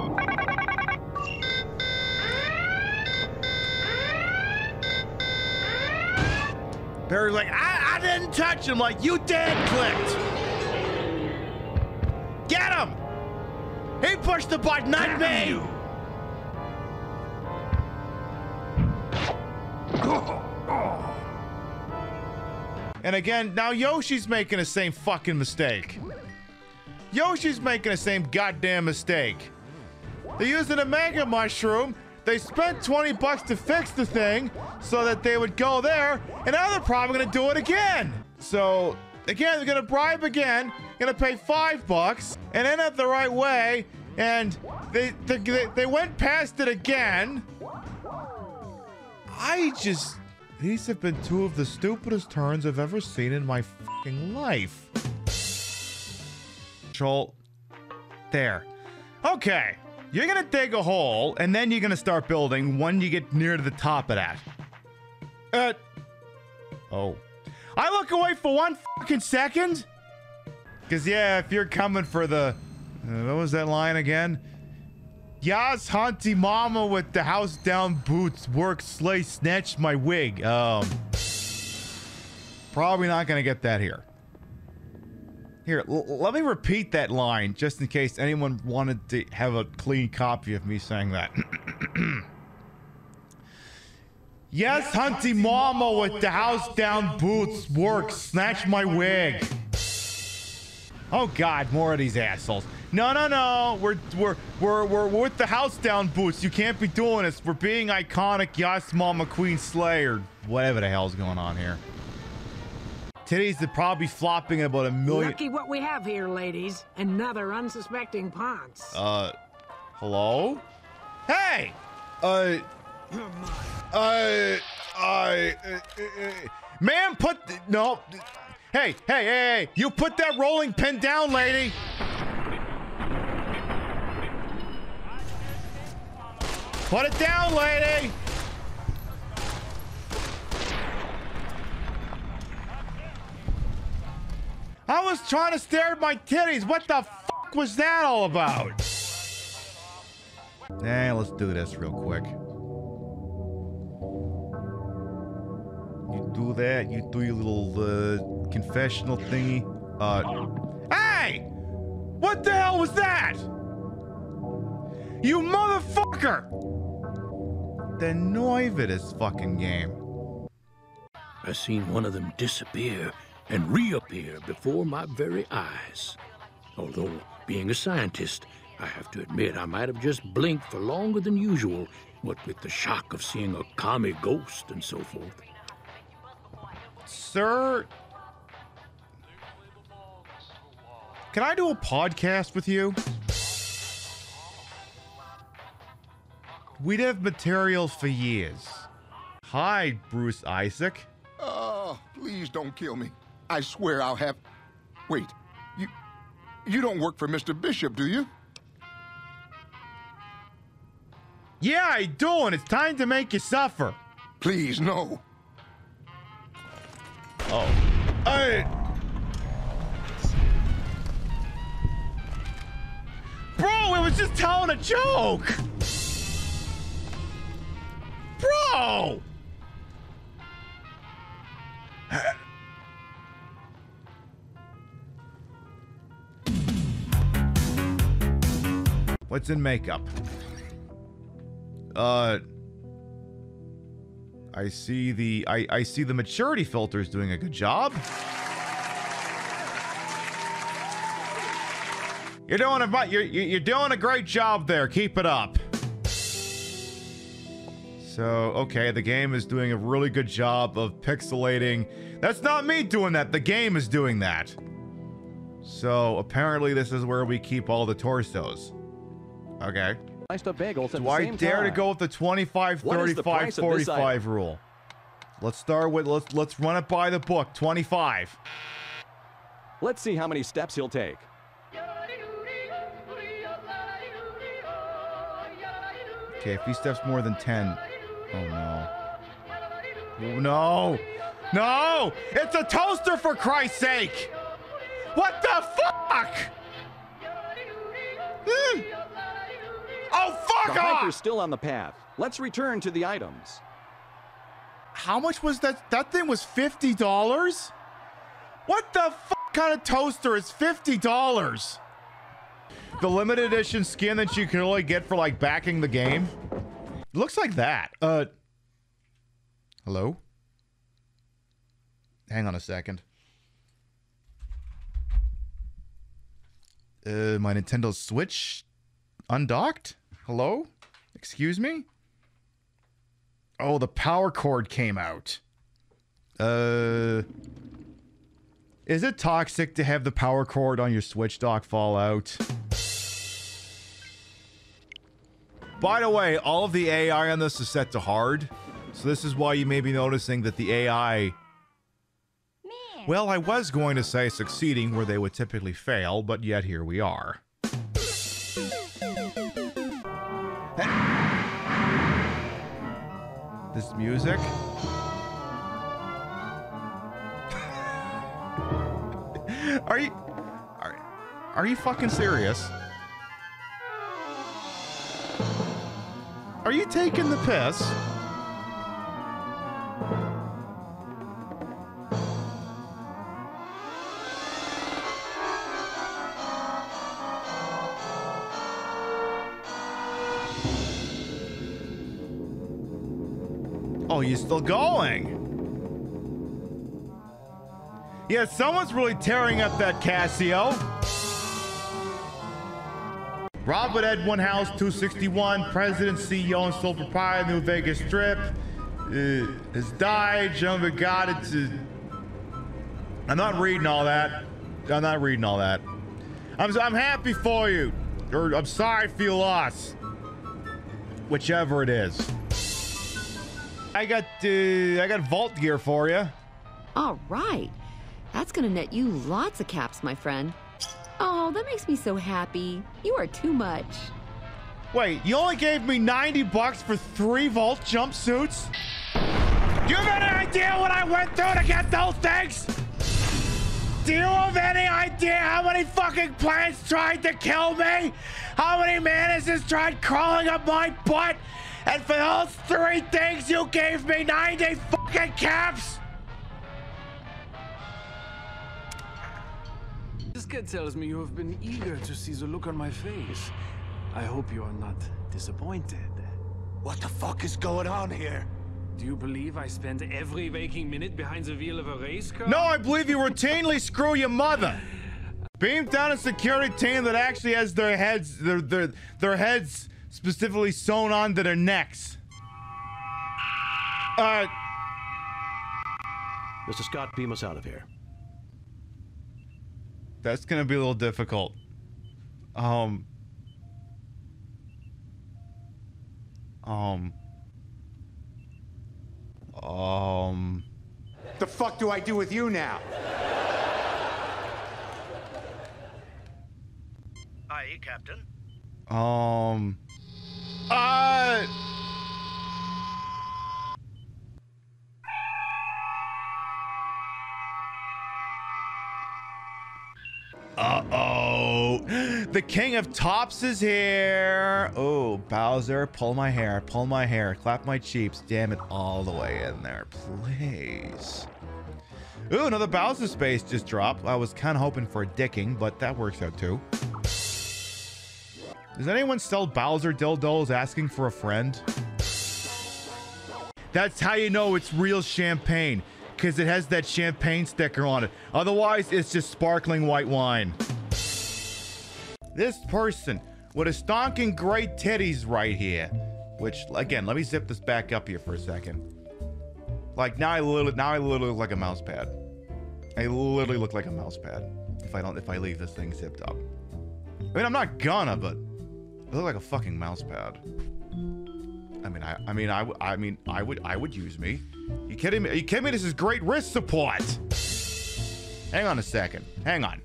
Barry's like, I, I didn't touch him. Like, you dead clicked. Get him! He pushed the button, not me! And again, now Yoshi's making the same fucking mistake. Yoshi's making the same goddamn mistake. They're using a mega mushroom. They spent 20 bucks to fix the thing so that they would go there, and now they're probably gonna do it again. So again, they're gonna bribe again, gonna pay five bucks, and end up the right way, and they they, they, went past it again. I just these have been two of the stupidest turns I've ever seen in my fucking life. Control. There. Okay. You're gonna dig a hole, and then you're gonna start building when you get near to the top of that. Uh. Oh. I look away for one fucking second? Because, yeah, if you're coming for the. Uh, what was that line again? Yas Hunty Mama with the house down boots, work slay, snatched my wig. Um. Probably not gonna get that here. Here, let me repeat that line just in case anyone wanted to have a clean copy of me saying that. yes, Hunty Mama with the house down boots work. Snatch my wig. Oh God, more of these assholes. No, no, no. We're we're we're we're with the house down boots. You can't be doing this. We're being iconic. Yes, Mama Queen Slayer. Whatever the hell's going on here. Titties are probably flopping about a million. Lucky what we have here, ladies. Another unsuspecting Ponce. Uh, hello? Hey! Uh, uh, I, uh, uh, ma'am, put, no. Hey, hey, hey, hey, you put that rolling pin down, lady. Put it down, lady. I was trying to stare at my titties. What the fuck was that all about? Hey, let's do this real quick. You do that, you do your little uh, confessional thingy. Uh, hey! What the hell was that? You motherfucker! The nerve of this fucking game. I seen one of them disappear and reappear before my very eyes. Although, being a scientist, I have to admit I might have just blinked for longer than usual, what with the shock of seeing a commie ghost and so forth. Sir, can I do a podcast with you? We'd have material for years. Hi, Bruce Isaac. Oh, please don't kill me. I swear I'll have. Wait, you. You don't work for Mr. Bishop, do you? Yeah, I do, and it's time to make you suffer. Please, no. Oh. Hey! Bro, it was just telling a joke! Bro! What's in makeup? Uh I see the I, I see the maturity filter is doing a good job. You're doing a you're you're doing a great job there. Keep it up. So, okay, the game is doing a really good job of pixelating. That's not me doing that. The game is doing that. So, apparently this is where we keep all the torsos. Okay. Sliced up bagels at Do I dare to go with the 25 What is the 35 price of this 45 rule? Let's start with let's let's run it by the book. 25. Let's see how many steps he'll take. Okay, if he steps more than 10. Oh no. Oh, no. No! It's a toaster for Christ's sake! What the fuck? Hmm. Fuck the off! hiker's still on the path. Let's return to the items. How much was that? That thing was fifty dollars. What the fuck kind of toaster is fifty dollars? The limited edition skin that you can only get for like backing the game. Looks like that. Uh. Hello. Hang on a second. Uh, my Nintendo Switch undocked. Hello. Excuse me. Oh, the power cord came out. Uh Is it toxic to have the power cord on your Switch dock fall out? By the way, all of the AI on this is set to hard. So this is why you may be noticing that the AI Well, I was going to say succeeding where they would typically fail, but yet here we are. This music. are you are, are you fucking serious? Are you taking the piss? Still going. Yeah, someone's really tearing up that Casio. Robert Edwin House 261, president, CEO, and sole proprietor, of New Vegas Strip, uh, has died. Jean God. Uh, I'm not reading all that. I'm not reading all that. I'm, I'm happy for you, or I'm sorry for your loss. Whichever it is. I got uh, I got vault gear for you. All right. That's gonna net you lots of caps, my friend. Oh, that makes me so happy. You are too much. Wait, you only gave me 90 bucks for three vault jumpsuits? Do you have any idea what I went through to get those things? Do you have any idea how many fucking plants tried to kill me? How many manages tried crawling up my butt? And for those three things, you gave me 90 fucking caps? This kid tells me you have been eager to see the look on my face. I hope you are not disappointed. What the fuck is going on here? Do you believe I spend every waking minute behind the wheel of a race car? No, I believe you routinely screw your mother. Beam down a security team that actually has their heads, their their their heads specifically sewn onto their necks. Uh, Mr. Scott, beam us out of here. that's gonna be a little difficult. Um. Um. Um. The fuck do I do with you now? Aye, Captain. Um. Uh. Uh oh. The king of tops is here. Oh, Bowser, pull my hair, pull my hair, clap my cheeks. Damn it, all the way in there, please. Ooh, another Bowser space just dropped. I was kind of hoping for a dicking, but that works out too. Does anyone sell Bowser dildos asking for a friend? That's how you know it's real champagne, because it has that champagne sticker on it. Otherwise, it's just sparkling white wine. This person with a stonking great titties right here, which again, let me zip this back up here for a second. Like now, I literally now I literally look like a mouse pad. I literally look like a mouse pad if I don't if I leave this thing zipped up. I mean, I'm not gonna, but I look like a fucking mouse pad. I mean, I, I mean, I, I mean, I would, I would use me. You kidding me? Are you kidding me? This is great wrist support. Hang on a second. Hang on.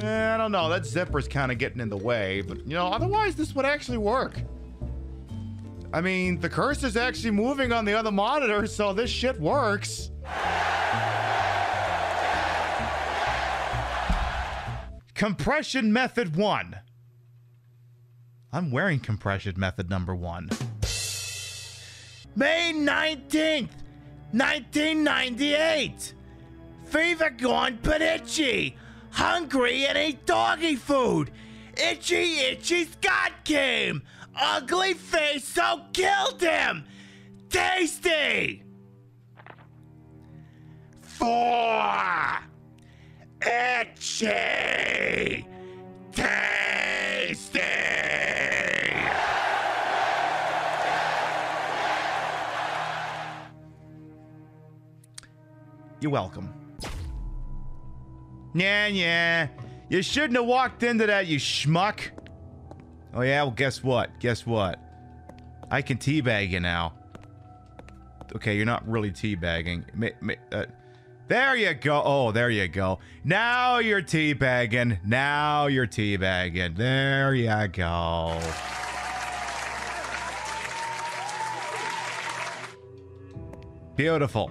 Eh, I don't know. That zipper's kind of getting in the way, but you know, otherwise this would actually work. I mean, the cursor's actually moving on the other monitor, so this shit works. Compression method one. I'm wearing compression method number one. May 19th, 1998. Fever gone but itchy. Hungry and ate doggy food. Itchy, itchy Scott came. Ugly face so killed him. Tasty. Four. Itchy. Tasty. You're welcome. Yeah, yeah. You shouldn't have walked into that, you schmuck. Oh, yeah? Well, guess what? Guess what? I can teabag you now. Okay, you're not really teabagging. Uh, there you go. Oh, there you go. Now you're teabagging. Now you're teabagging. There you go. Beautiful.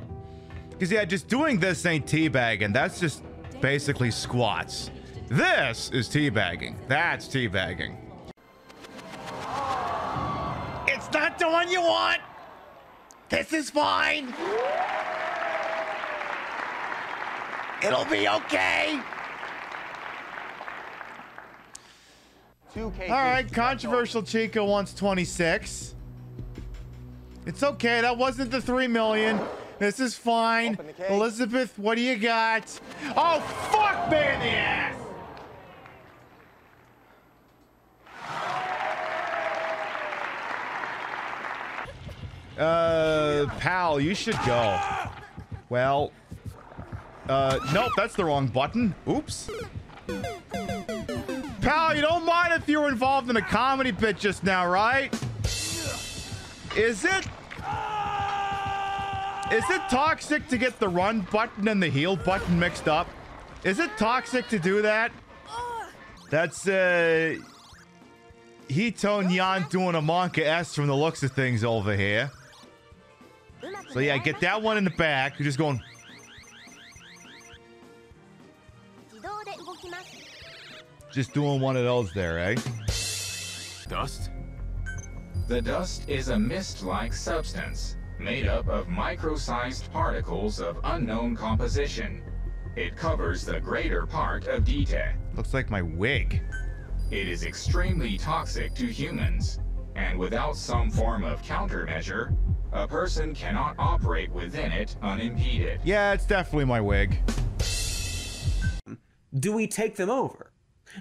Because, yeah, just doing this ain't teabagging. That's just basically squats. This is teabagging. That's teabagging. It's not the one you want. This is fine. It'll be okay. All right, controversial Chico wants 26. It's okay. That wasn't the three million. This is fine. Elizabeth, what do you got? Oh, fuck me in the ass! Uh, pal, you should go. Well, uh, nope, that's the wrong button. Oops. Pal, you don't mind if you were involved in a comedy bit just now, right? Is it? Is it toxic to get the run button and the heal button mixed up? Is it toxic to do that? That's, uh... Hito Nyan doing a Monka S from the looks of things over here. So yeah, get that one in the back. You're just going... Just doing one of those there, eh? Dust? The dust is a mist-like substance made up of micro-sized particles of unknown composition. It covers the greater part of Dite. Looks like my wig. It is extremely toxic to humans, and without some form of countermeasure, a person cannot operate within it unimpeded. Yeah, it's definitely my wig. Do we take them over?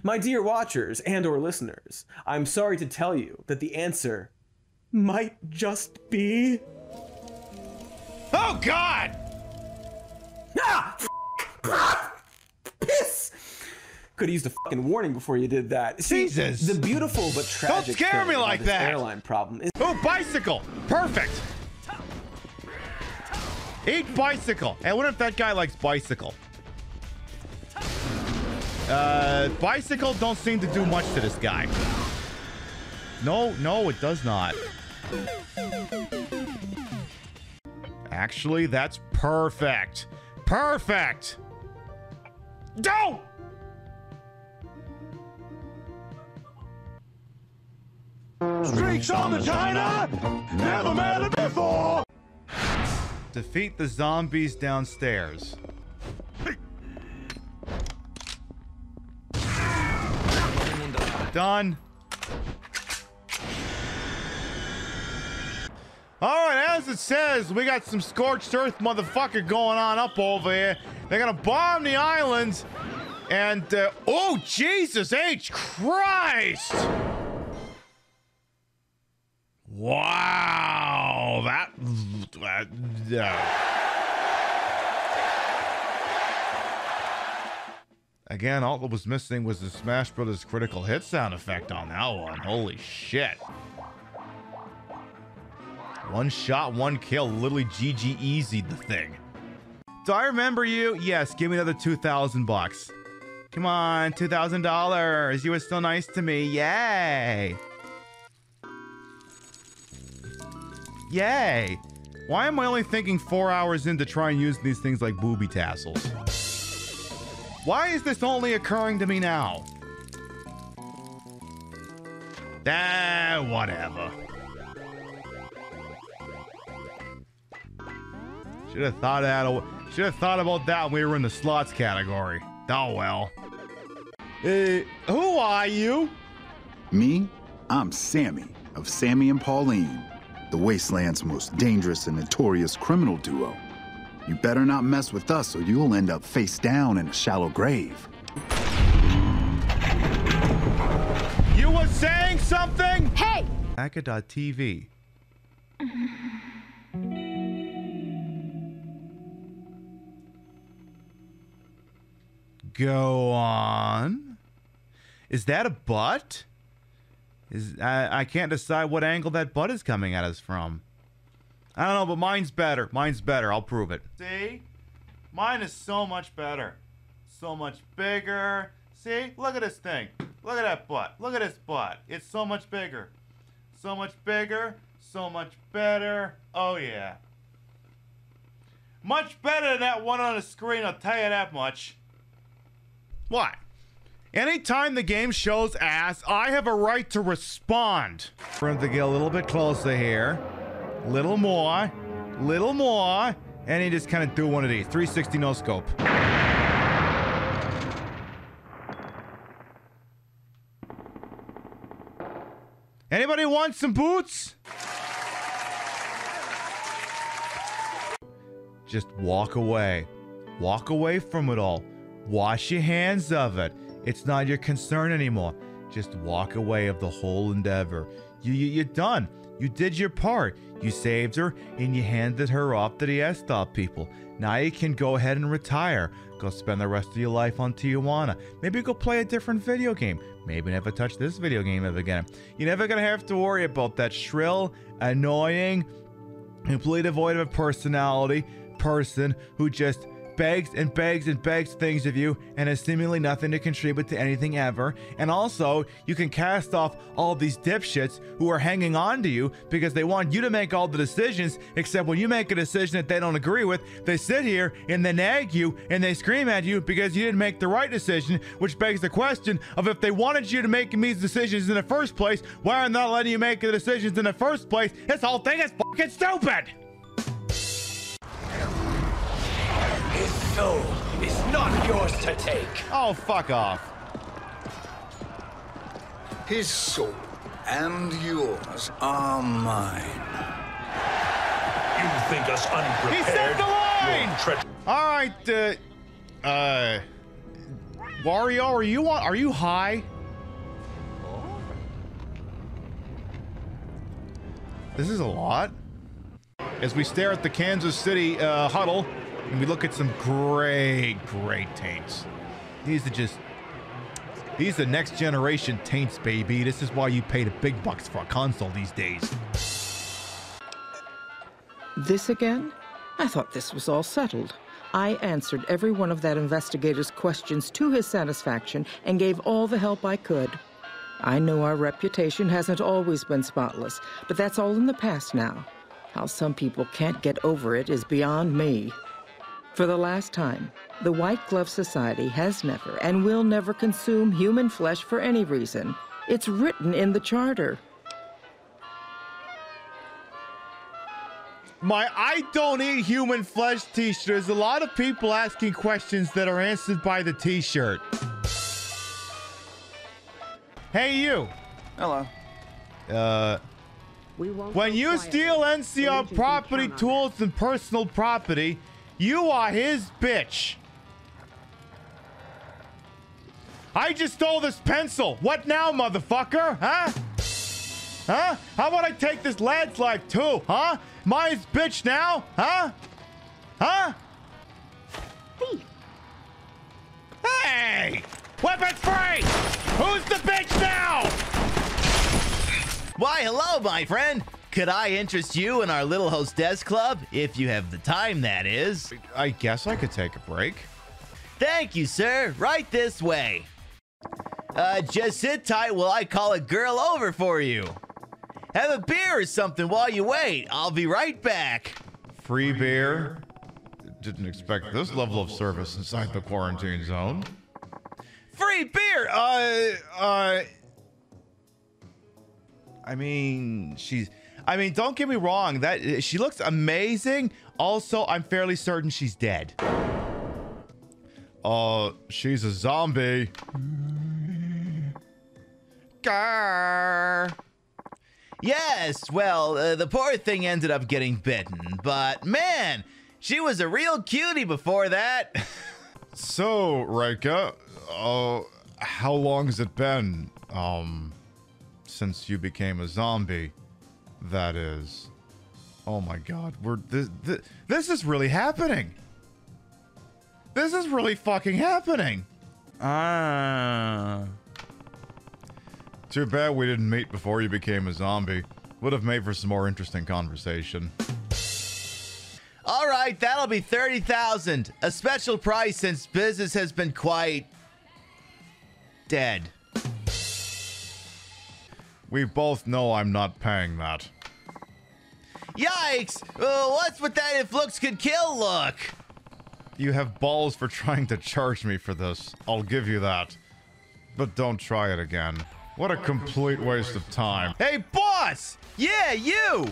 My dear watchers and or listeners, I'm sorry to tell you that the answer might just be Oh god! Ah! Piss! Could have used a fucking warning before you did that. See, Jesus. The beautiful but tragic Don't scare me like that. airline problem is Oh, bicycle! Perfect! Eat bicycle! Hey, I wonder if that guy likes bicycle. Uh, bicycle don't seem to do much to this guy. No, no, it does not. Actually, that's perfect. Perfect! Don't! Streaks on the China, never met her before. Defeat the zombies downstairs. Done. All right, as it says, we got some scorched earth motherfucker going on up over here. They're gonna bomb the islands, and uh, oh Jesus H Christ! Wow, that. that uh. Again, all that was missing was the Smash Brothers critical hit sound effect on that one. Holy shit. One shot, one kill. Literally GG easy the thing. Do I remember you? Yes, give me another 2,000 bucks. Come on, $2,000. You were still nice to me. Yay. Yay. Why am I only thinking four hours in to try and use these things like booby tassels? Why is this only occurring to me now? Ah, whatever. Should have thought that. Should have thought about that when we were in the slots category. Oh well. Uh, who are you? Me? I'm Sammy of Sammy and Pauline, the Wasteland's most dangerous and notorious criminal duo. You better not mess with us or you'll end up face down in a shallow grave. You were saying something? Hey! Aka.tv. Go on. Is that a butt? Is I, I can't decide what angle that butt is coming at us from. I don't know, but mine's better. Mine's better. I'll prove it. See? Mine is so much better. So much bigger. See? Look at this thing. Look at that butt. Look at this butt. It's so much bigger. So much bigger. So much better. Oh, yeah. Much better than that one on the screen, I'll tell you that much. What? Anytime the game shows ass, I have a right to respond. For him to get a little bit closer here. Little more. Little more. And he just kind of threw one of these. 360 no scope. Anybody want some boots? Just walk away. Walk away from it all. Wash your hands of it. It's not your concern anymore. Just walk away of the whole endeavor. You, you you're done. You did your part. You saved her and you handed her off to the Estop people. Now you can go ahead and retire. Go spend the rest of your life on Tijuana. Maybe go play a different video game. Maybe never touch this video game ever again. You're never gonna have to worry about that shrill, annoying, completely devoid of a personality person who just begs and begs and begs things of you and has seemingly nothing to contribute to anything ever. And also, you can cast off all these dipshits who are hanging on to you because they want you to make all the decisions, except when you make a decision that they don't agree with, they sit here and they nag you and they scream at you because you didn't make the right decision, which begs the question of if they wanted you to make these decisions in the first place, why are they not letting you make the decisions in the first place? This whole thing is fucking stupid! Soul is not yours to take. Oh, fuck off. His soul and yours are mine. You think us unprepared? He said the line! All right, uh, uh, Wario, are you on? Are you high? This is a lot. As we stare at the Kansas City uh, huddle, and we look at some great, great taints. These are just. These are next generation taints, baby. This is why you pay the big bucks for a console these days. This again? I thought this was all settled. I answered every one of that investigator's questions to his satisfaction and gave all the help I could. I know our reputation hasn't always been spotless, but that's all in the past now. How some people can't get over it is beyond me. For the last time, the White Glove Society has never and will never consume human flesh for any reason. It's written in the charter. My I don't eat human flesh t-shirt. There's a lot of people asking questions that are answered by the t-shirt. Hey you. Hello. Uh when you steal NCR property, tools, and personal property, you are his bitch. I just stole this pencil. What now, motherfucker? Huh? Huh? How about I take this lad's life too? Huh? Mine's bitch now? Huh? Huh? Hey! Weapons free! Who's the bitch now? Why, hello, my friend. Could I interest you in our little hostess club? If you have the time, that is. I guess I could take a break. Thank you, sir. Right this way. Uh, just sit tight while I call a girl over for you. Have a beer or something while you wait. I'll be right back. Free beer? Didn't expect this level of service inside the quarantine zone. Free beer! Uh, uh. I mean, she's. I mean, don't get me wrong. That she looks amazing. Also, I'm fairly certain she's dead. Uh, she's a zombie. Grr. Yes, well, uh, the poor thing ended up getting bitten, but man, she was a real cutie before that. So, Reika, uh, how long has it been, um, since you became a zombie? That is. Oh my god, we're this, this, this is really happening. This is really fucking happening. Ah. Too bad we didn't meet before you became a zombie. Would have made for some more interesting conversation. All right, that'll be 30,000. A special price since business has been quite dead. We both know I'm not paying that. Yikes! Uh, what's with that if looks could kill look? You have balls for trying to charge me for this. I'll give you that. But don't try it again. What a complete waste of time. Hey, boss! Yeah, you!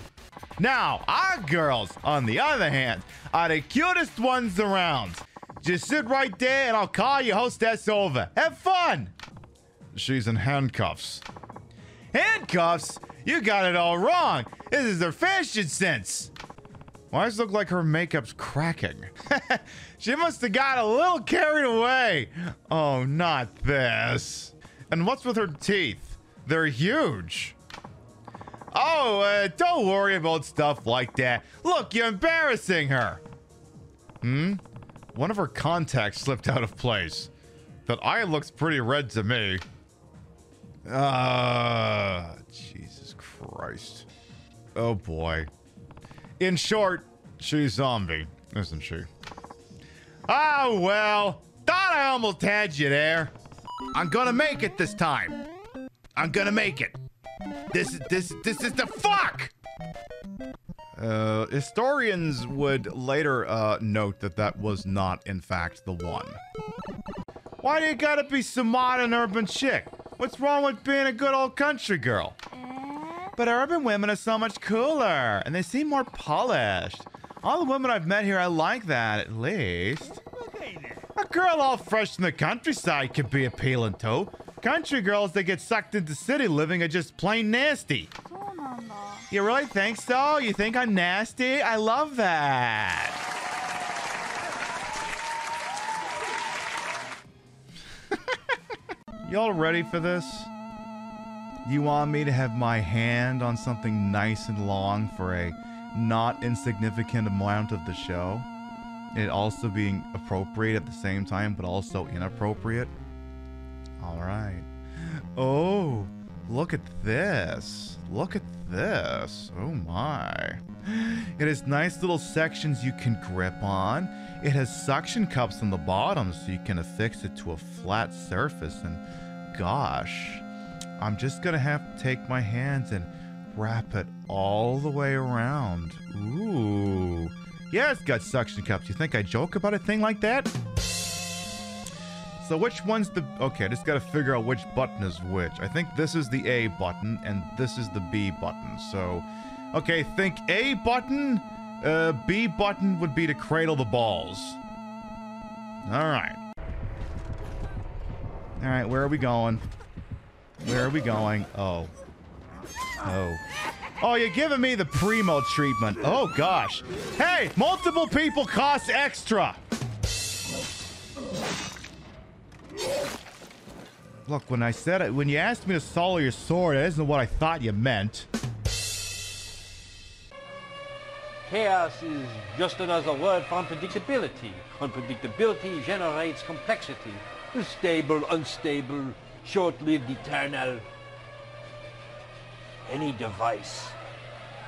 Now, our girls, on the other hand, are the cutest ones around. Just sit right there and I'll call your hostess over. Have fun! She's in handcuffs. Handcuffs? You got it all wrong. This is their fashion sense. Why does it look like her makeup's cracking? she must have got a little carried away. Oh, not this. And what's with her teeth? They're huge. Oh, uh, don't worry about stuff like that. Look, you're embarrassing her. Hmm? One of her contacts slipped out of place. That eye looks pretty red to me. Jesus Christ. Oh boy. In short, she's zombie, isn't she? Ah, well. Thought I almost had you there. I'm gonna make it this time. I'm gonna make it. This is this this is the fuck. Uh, historians would later uh, note that that was not, in fact, the one. Why do you gotta be so modern urban chick? What's wrong with being a good old country girl? But urban women are so much cooler, and they seem more polished. All the women I've met here, I like that, at least. A girl all fresh from the countryside could be appealing too. Country girls that get sucked into city living are just plain nasty. You really think so? You think I'm nasty? I love that. Y'all ready for this? You want me to have my hand on something nice and long for a not insignificant amount of the show? It also being appropriate at the same time, but also inappropriate? Alright. Oh, look at this. Look at this. Oh my. It has nice little sections you can grip on. It has suction cups on the bottom so you can affix it to a flat surface. And gosh, I'm just gonna have to take my hands and wrap it all the way around. Ooh. Yeah, it's got suction cups. You think I joke about a thing like that? So which one's the... Okay, I just gotta figure out which button is which. I think this is the A button, and this is the B button. So, okay, think A button, uh, B button would be to cradle the balls. Alright. Alright, where are we going? Where are we going? Oh. Oh. Oh, you're giving me the primo treatment. Oh, gosh. Hey, multiple people cost extra. Look, when I said it, when you asked me to solo your sword, that isn't what I thought you meant. Chaos is just another word for unpredictability. Unpredictability generates complexity. Stable, unstable, short-lived, eternal. Any device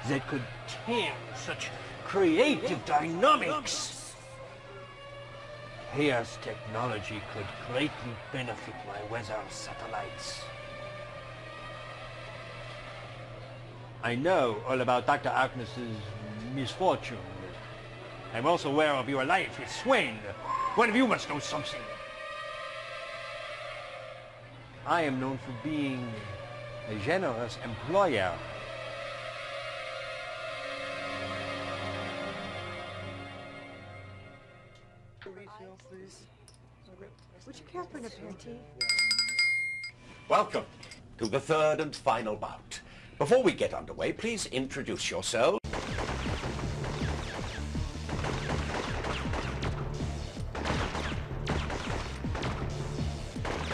that could tame such creative dynamics. Chaos technology could greatly benefit my weather satellites. I know all about Dr. Agnes's misfortune. I'm also aware of your life with Swain. One of you must know something. I am known for being a generous employer. Would you care for an aperitif? Welcome to the third and final bout. Before we get underway, please introduce yourself.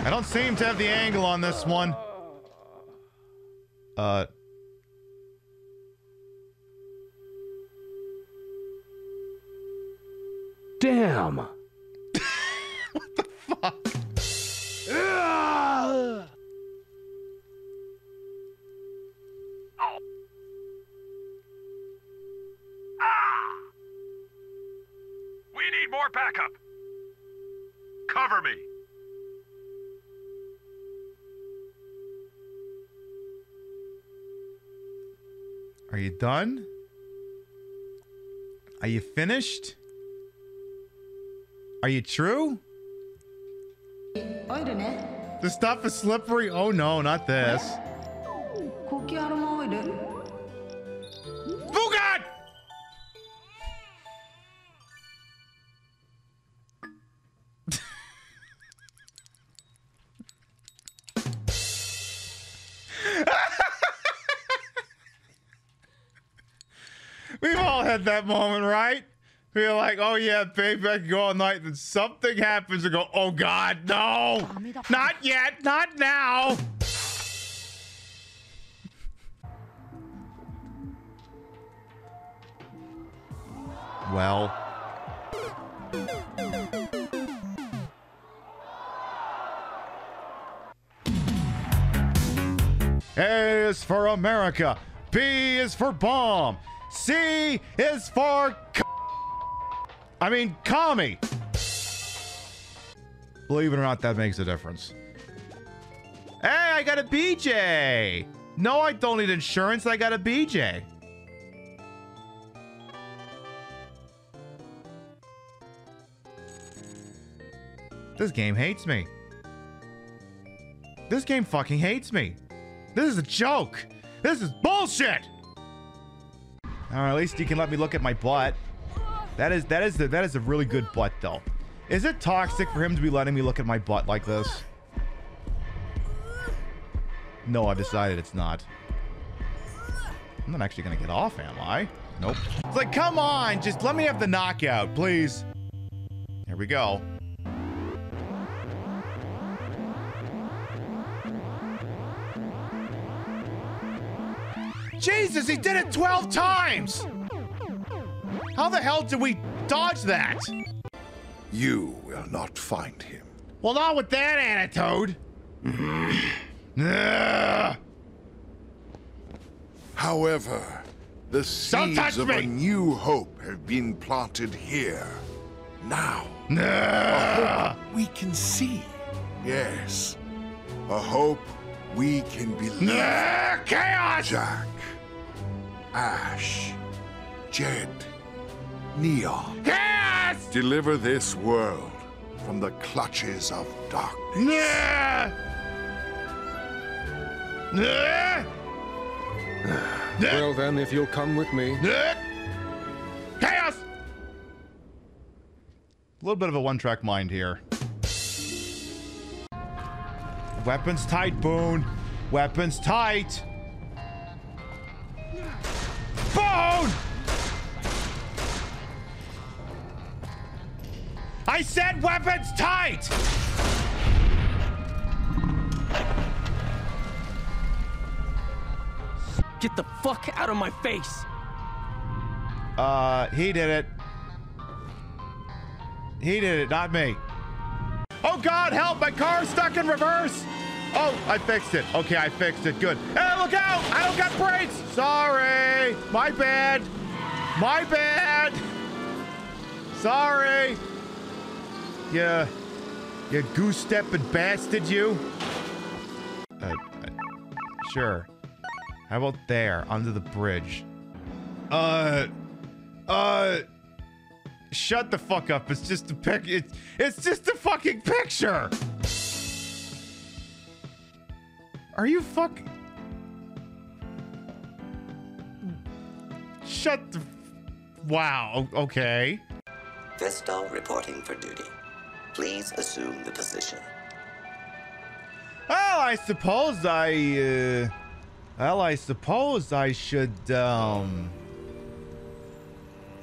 I don't seem to have the angle on this one. Uh. Damn. We need more backup. Cover me. Are you done? Are you finished? Are you true? The stuff is slippery? Oh no, not this. That moment, right? We're like, oh yeah, baby, I can go all night. Then something happens and go, oh God, no, not yet, not now. Well. A is for America. B is for bomb. C is for. I mean, commie. Believe it or not, that makes a difference. Hey, I got a BJ. No, I don't need insurance. I got a BJ. This game hates me. This game fucking hates me. This is a joke. This is bullshit. All right, at least you can let me look at my butt. That is that is the, that is a really good butt though. Is it toxic for him to be letting me look at my butt like this? No, I've decided it's not. I'm not actually gonna get off, am I? Nope. It's like, come on, just let me have the knockout, please. Here we go. Jesus, he did it 12 times! How the hell did we dodge that? You will not find him. Well, not with that attitude. However, the seeds of me! a new hope have been planted here. Now, a hope we can see. Yes, a hope we can believe. Chaos! Jack, Ash, Jed, Neon. Chaos! Deliver this world from the clutches of darkness. Ugh. Ugh. Well, then, if you'll come with me. Ugh. Chaos! A little bit of a one-track mind here. Weapons tight, Boone. Weapons tight. Boone! I said weapons tight! Get the fuck out of my face! Uh, he did it. He did it, not me. Oh God, help! My car's stuck in reverse! Oh, I fixed it. Okay, I fixed it. Good. Hey, look out! I don't got brakes! Sorry! My bad! My bad! Sorry! Yeah. You goose-stepping bastard, you. Uh, uh, sure. How about there, under the bridge? Uh, uh, shut the fuck up. It's just a pic. It's, it's just a fucking picture. Are you fuck? Shut the. Wow. Okay. Vestal reporting for duty. Please assume the position. Well, I suppose I. Uh, well, I suppose I should um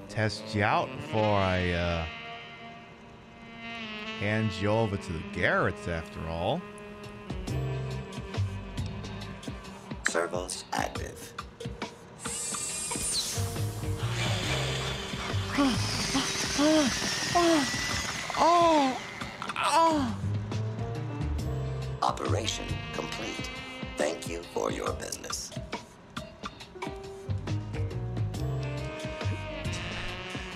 test you out before I uh hand you over to the Garretts. After all. Servos active. Operation complete. Thank you for your business.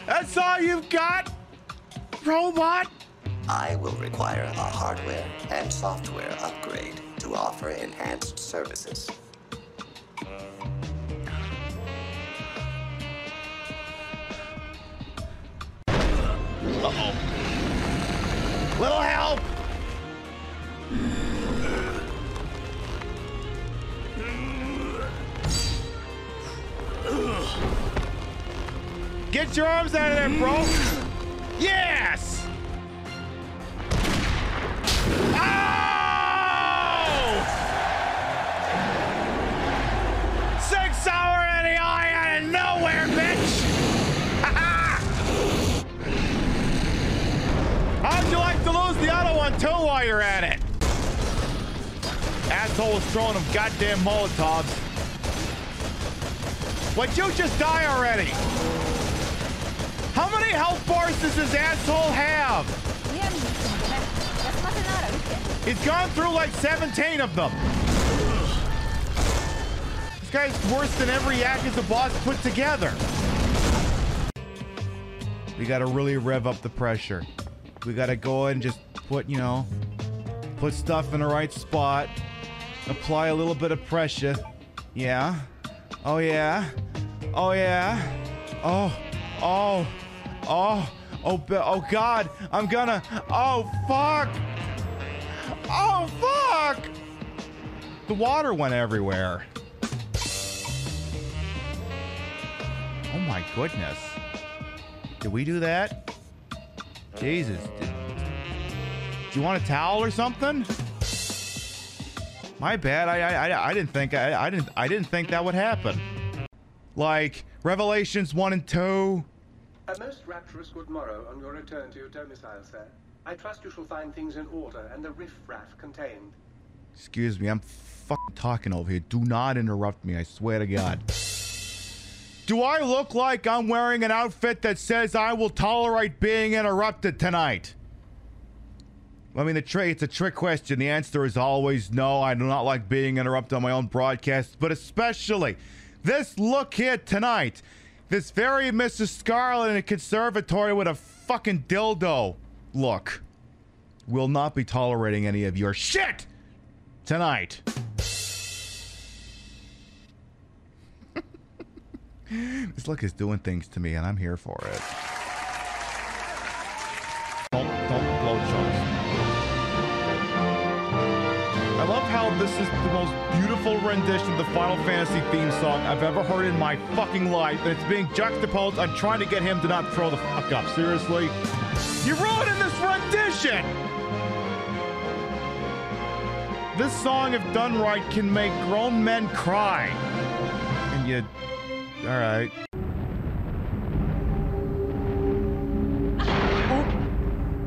That's all you've got, robot. I will require a hardware and software upgrade to offer enhanced services. Uh-oh. Little help! Get your arms out of there, bro! Yes! Oh! How'd you like to lose the auto one too while you're at it? Asshole's throwing them goddamn Molotovs. Would you just die already? How many health bars does this asshole have? He's gone through like 17 of them. This guy's worse than every Yakuza boss put together. We gotta really rev up the pressure. We gotta go and just put, you know, put stuff in the right spot. Apply a little bit of pressure. Yeah. Oh yeah. Oh yeah. Oh. Oh. Oh. Oh. Oh God. I'm gonna. Oh fuck. Oh fuck. The water went everywhere. Oh my goodness. Did we do that? Jesus. Do you want a towel or something? My bad. I I, I, I didn't think I, I didn't I didn't think that would happen. Like Revelations one and two. A most rapturous good morrow on your return to your domicile, sir. I trust you shall find things in order and the riffraff contained. Excuse me, I'm fucking talking over here. Do not interrupt me. I swear to God. Do I look like I'm wearing an outfit that says I will tolerate being interrupted tonight? I mean, the trick, it's a trick question. The answer is always no. I do not like being interrupted on my own broadcast, but especially this look here tonight. This very Mrs. Scarlet in a conservatory with a fucking dildo look. Will not be tolerating any of your shit tonight. this look is doing things to me, and I'm here for it. Don't, don't blow chunks. I love how this is the most beautiful rendition of the Final Fantasy theme song I've ever heard in my fucking life, and it's being juxtaposed. I'm trying to get him to not throw the fuck up. Seriously? You're ruining this rendition! This song, if done right, can make grown men cry. And you. Alright.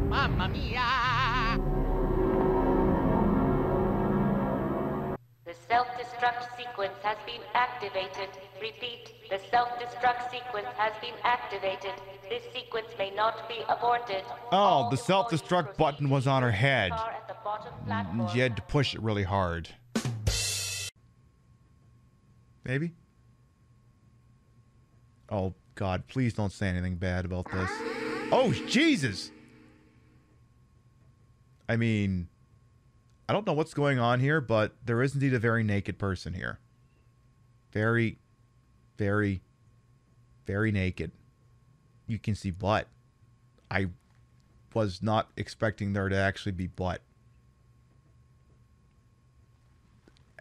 Mamma mia! The self-destruct sequence has been activated. Repeat, the self-destruct sequence has been activated. This sequence may not be aborted. Oh, the self destruct button was on her head. Are at the bottom Mm, platform. You had to push it really hard. Maybe? Oh, God, please don't say anything bad about this. Oh, Jesus! I mean, I don't know what's going on here, but there is indeed a very naked person here. Very, very, very naked. You can see butt. I was not expecting there to actually be butt.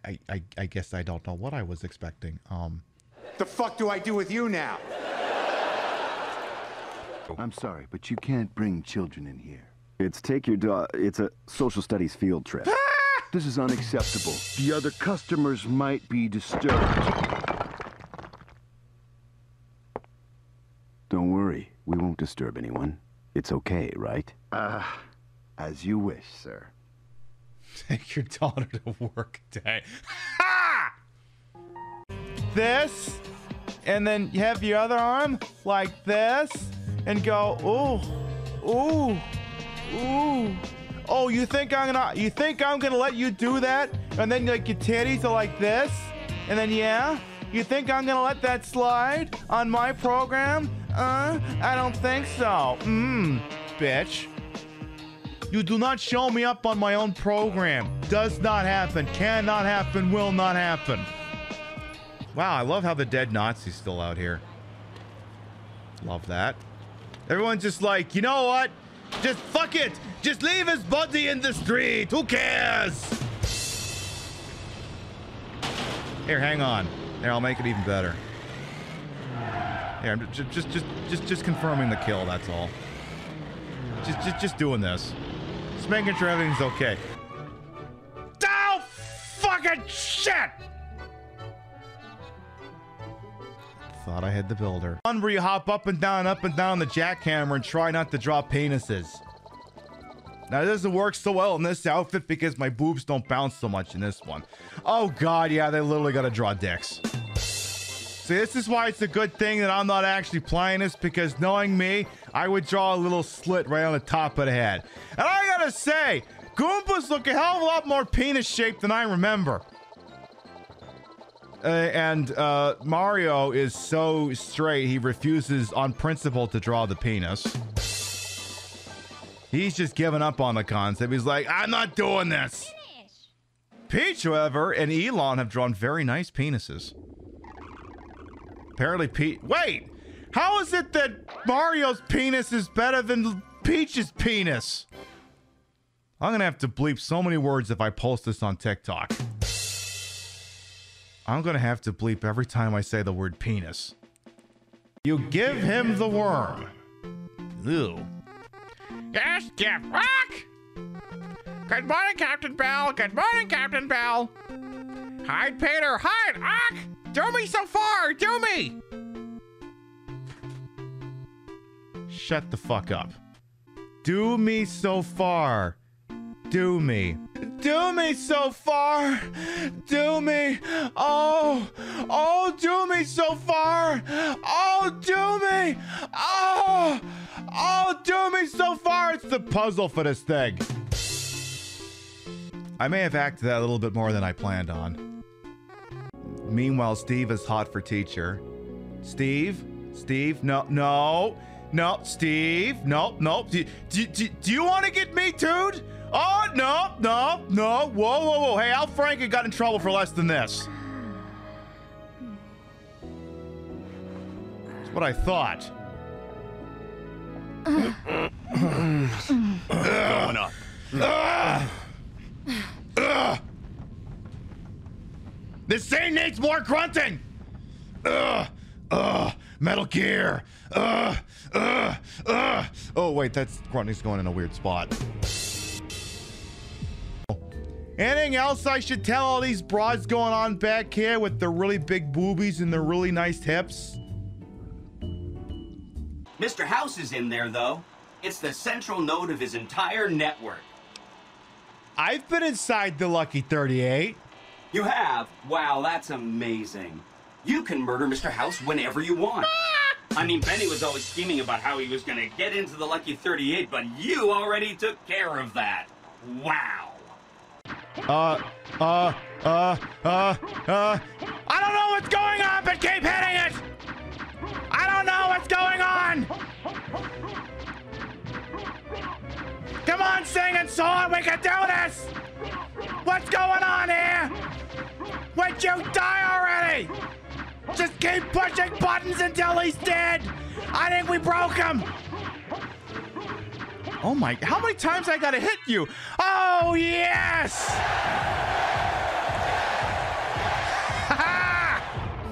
I, I, I guess I don't know what I was expecting. Um, What the fuck do I do with you now? I'm sorry, but you can't bring children in here. It's take your dog. It's a social studies field trip. this is unacceptable. The other customers might be disturbed. Don't worry, we won't disturb anyone. It's okay, right? Uh, as you wish, sir. take your daughter to work day. This, and then you have your other arm like this, and go, ooh, ooh, ooh. Oh, you think I'm gonna, you think I'm gonna let you do that? And then like your titties are like this, and then yeah, you think I'm gonna let that slide on my program? Uh, I don't think so. Mmm, bitch. You do not show me up on my own program. Does not happen. Cannot happen. Will not happen. Wow, I love how the dead Nazi's still out here. Love that. Everyone's just like, you know what? Just fuck it. Just leave his body in the street. Who cares? Here, hang on. Here, I'll make it even better. Here, I'm just, just, just, just, just confirming the kill. That's all. Just, just, just doing this. Just making sure everything's okay. Oh, fucking shit! Thought I had the builder. One where you hop up and down, up and down the jackhammer and try not to draw penises. Now, it doesn't work so well in this outfit because my boobs don't bounce so much in this one. Oh, God, yeah, they literally got to draw dicks. See, this is why it's a good thing that I'm not actually playing this because knowing me, I would draw a little slit right on the top of the head. And I gotta say, Goombas look a hell of a lot more penis shaped than I remember. Uh, and uh, Mario is so straight, he refuses on principle to draw the penis. He's just given up on the concept. He's like, I'm not doing this. Peach, however, and Elon have drawn very nice penises. Apparently, Peach. Wait! How is it that Mario's penis is better than Peach's penis? I'm gonna have to bleep so many words if I post this on TikTok. I'm gonna have to bleep every time I say the word penis. You give him the worm. Ew. Yes, Jeff Rock! Good morning, Captain Bell. Good morning, Captain Bell. Hide, Peter. Hide, Ock! Do me so far. Do me. Shut the fuck up. Do me so far. Do me. Do me so far. Do me. Oh. Oh, do me so far. Oh, do me. Oh. Oh, do me so far. It's the puzzle for this thing. I may have acted that a little bit more than I planned on. Meanwhile, Steve is hot for teacher. Steve? Steve? No, no, no, Steve? No, no. Do, do, do, do you want to get me too'd? Oh, no, no, no. Whoa, whoa, whoa. Hey, Al Franken got in trouble for less than this. That's what I thought. Going up. This scene needs more grunting. Ugh. Ugh. Metal Gear. Ugh. Ugh. Ugh. Oh wait, that's grunting's going in a weird spot. Anything else I should tell all these broads going on back here with their really big boobies and their really nice hips? Mr. House is in there, though. It's the central node of his entire network. I've been inside the Lucky 38. You have? Wow, that's amazing. You can murder Mr. House whenever you want. I mean, Benny was always scheming about how he was going to get into the Lucky 38, but you already took care of that. Wow. Uh, uh, uh, uh, uh. I don't know what's going on, but keep hitting it! I don't know what's going on! Come on, singing song, we can do this! What's going on here? Would you die already? Just keep pushing buttons until he's dead! I think we broke him! Oh my, how many times I gotta hit you? Oh, yes!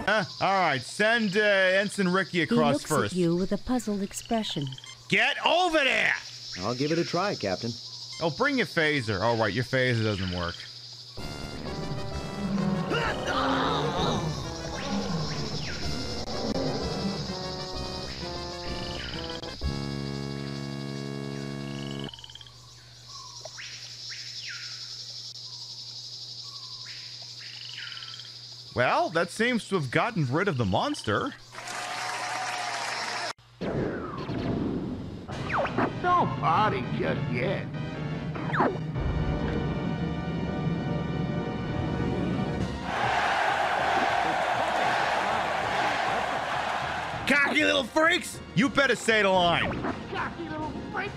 Uh, all right, send uh, Ensign Ricky across He across looks first. at you with a puzzled expression. Get over there! I'll give it a try, Captain. Oh, bring your phaser. Oh, right, your phaser doesn't work. Well, that seems to have gotten rid of the monster. Don't party just yet. Cocky little freaks! You better say the line.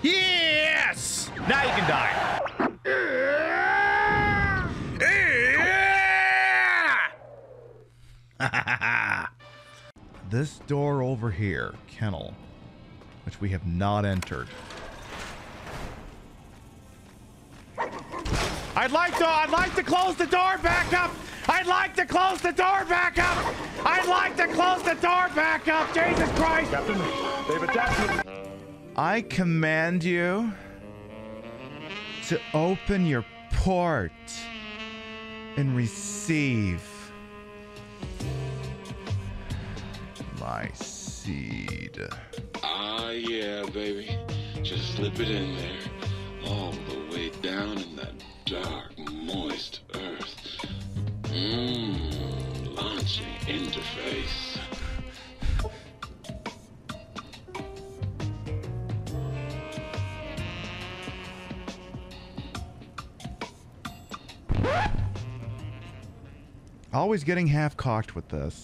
Yes! Now you can die. This door over here, kennel, which we have not entered. I'd like to I'd like to close the door back up. I'd like to close the door back up. I'd like to close the door back up. Jesus Christ. Captain, they've attacked me. I command you to open your port and receive my seed. Ah, yeah, baby. Just slip it in there. All the way down in that dark, moist earth. Mmm, launching interface. Always getting half cocked with this.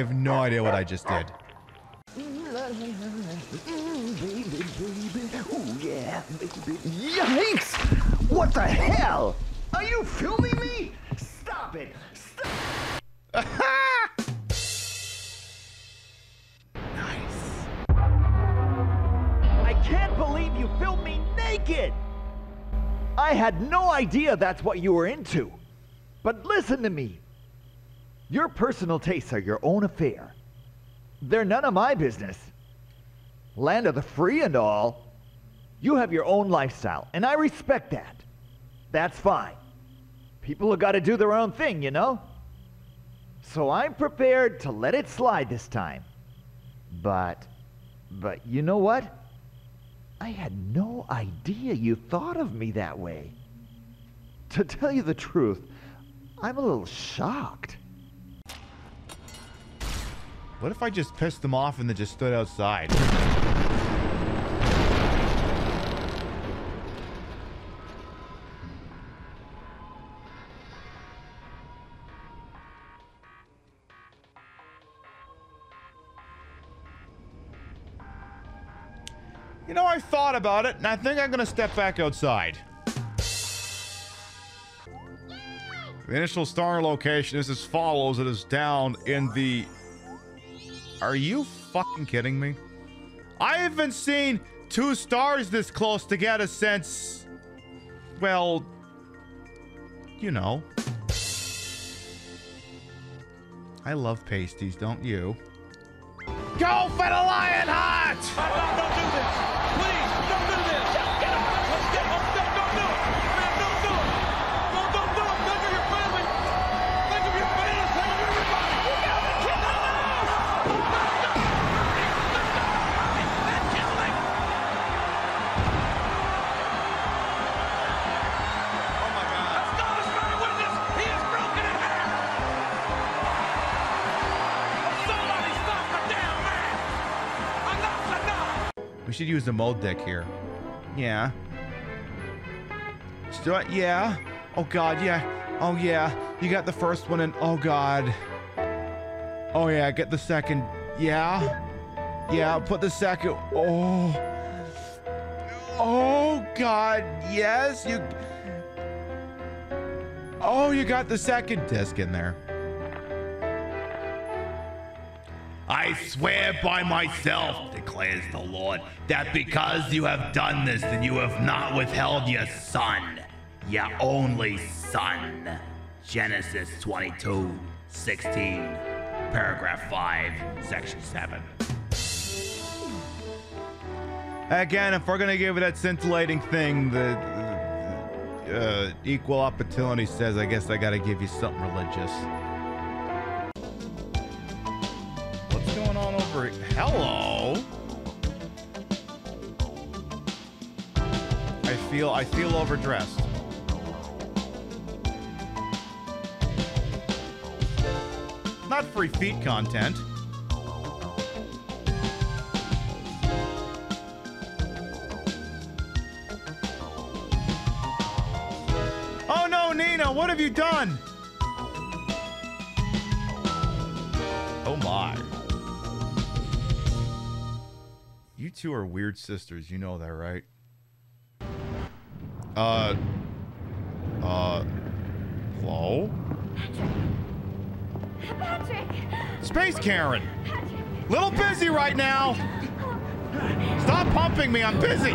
Have no idea what I just did. Yikes! What the hell? Are you filming me? Stop it! Nice. I can't believe you filmed me naked! I had no idea that's what you were into. But listen to me. Your personal tastes are your own affair. They're none of my business. Land of the free and all. You have your own lifestyle, and I respect that. That's fine. People have got to do their own thing, you know? So I'm prepared to let it slide this time. But, but you know what? I had no idea you thought of me that way. To tell you the truth, I'm a little shocked. What if I just pissed them off and then just stood outside? You know, I thought about it, and I think I'm gonna step back outside. The initial star location is as follows. It is down in the... Are you fucking kidding me? I haven't seen two stars this close together since... Well... You know. I love pasties, don't you? Go for the lion heart! Should use the mold deck here. Yeah. Still, yeah. Oh god, yeah. Oh yeah. You got the first one and oh god. Oh yeah, get the second. Yeah. Yeah, put the second. Oh. Oh god, yes. You Oh, you got the second disc in there. I swear by myself, declares the Lord, that because you have done this, then you have not withheld your son, your only son. Genesis 22, 16, paragraph 5, section 7. Again, if we're gonna give it that scintillating thing, the, uh, equal opportunity says, I guess I gotta give you something religious. Here? Hello. I feel I feel overdressed. Not free feet content. Oh no, Nina, what have you done? You two are weird sisters, you know that, right? Uh. Uh. Hello? Patrick! Space Karen! Little busy right now! Stop pumping me, I'm busy!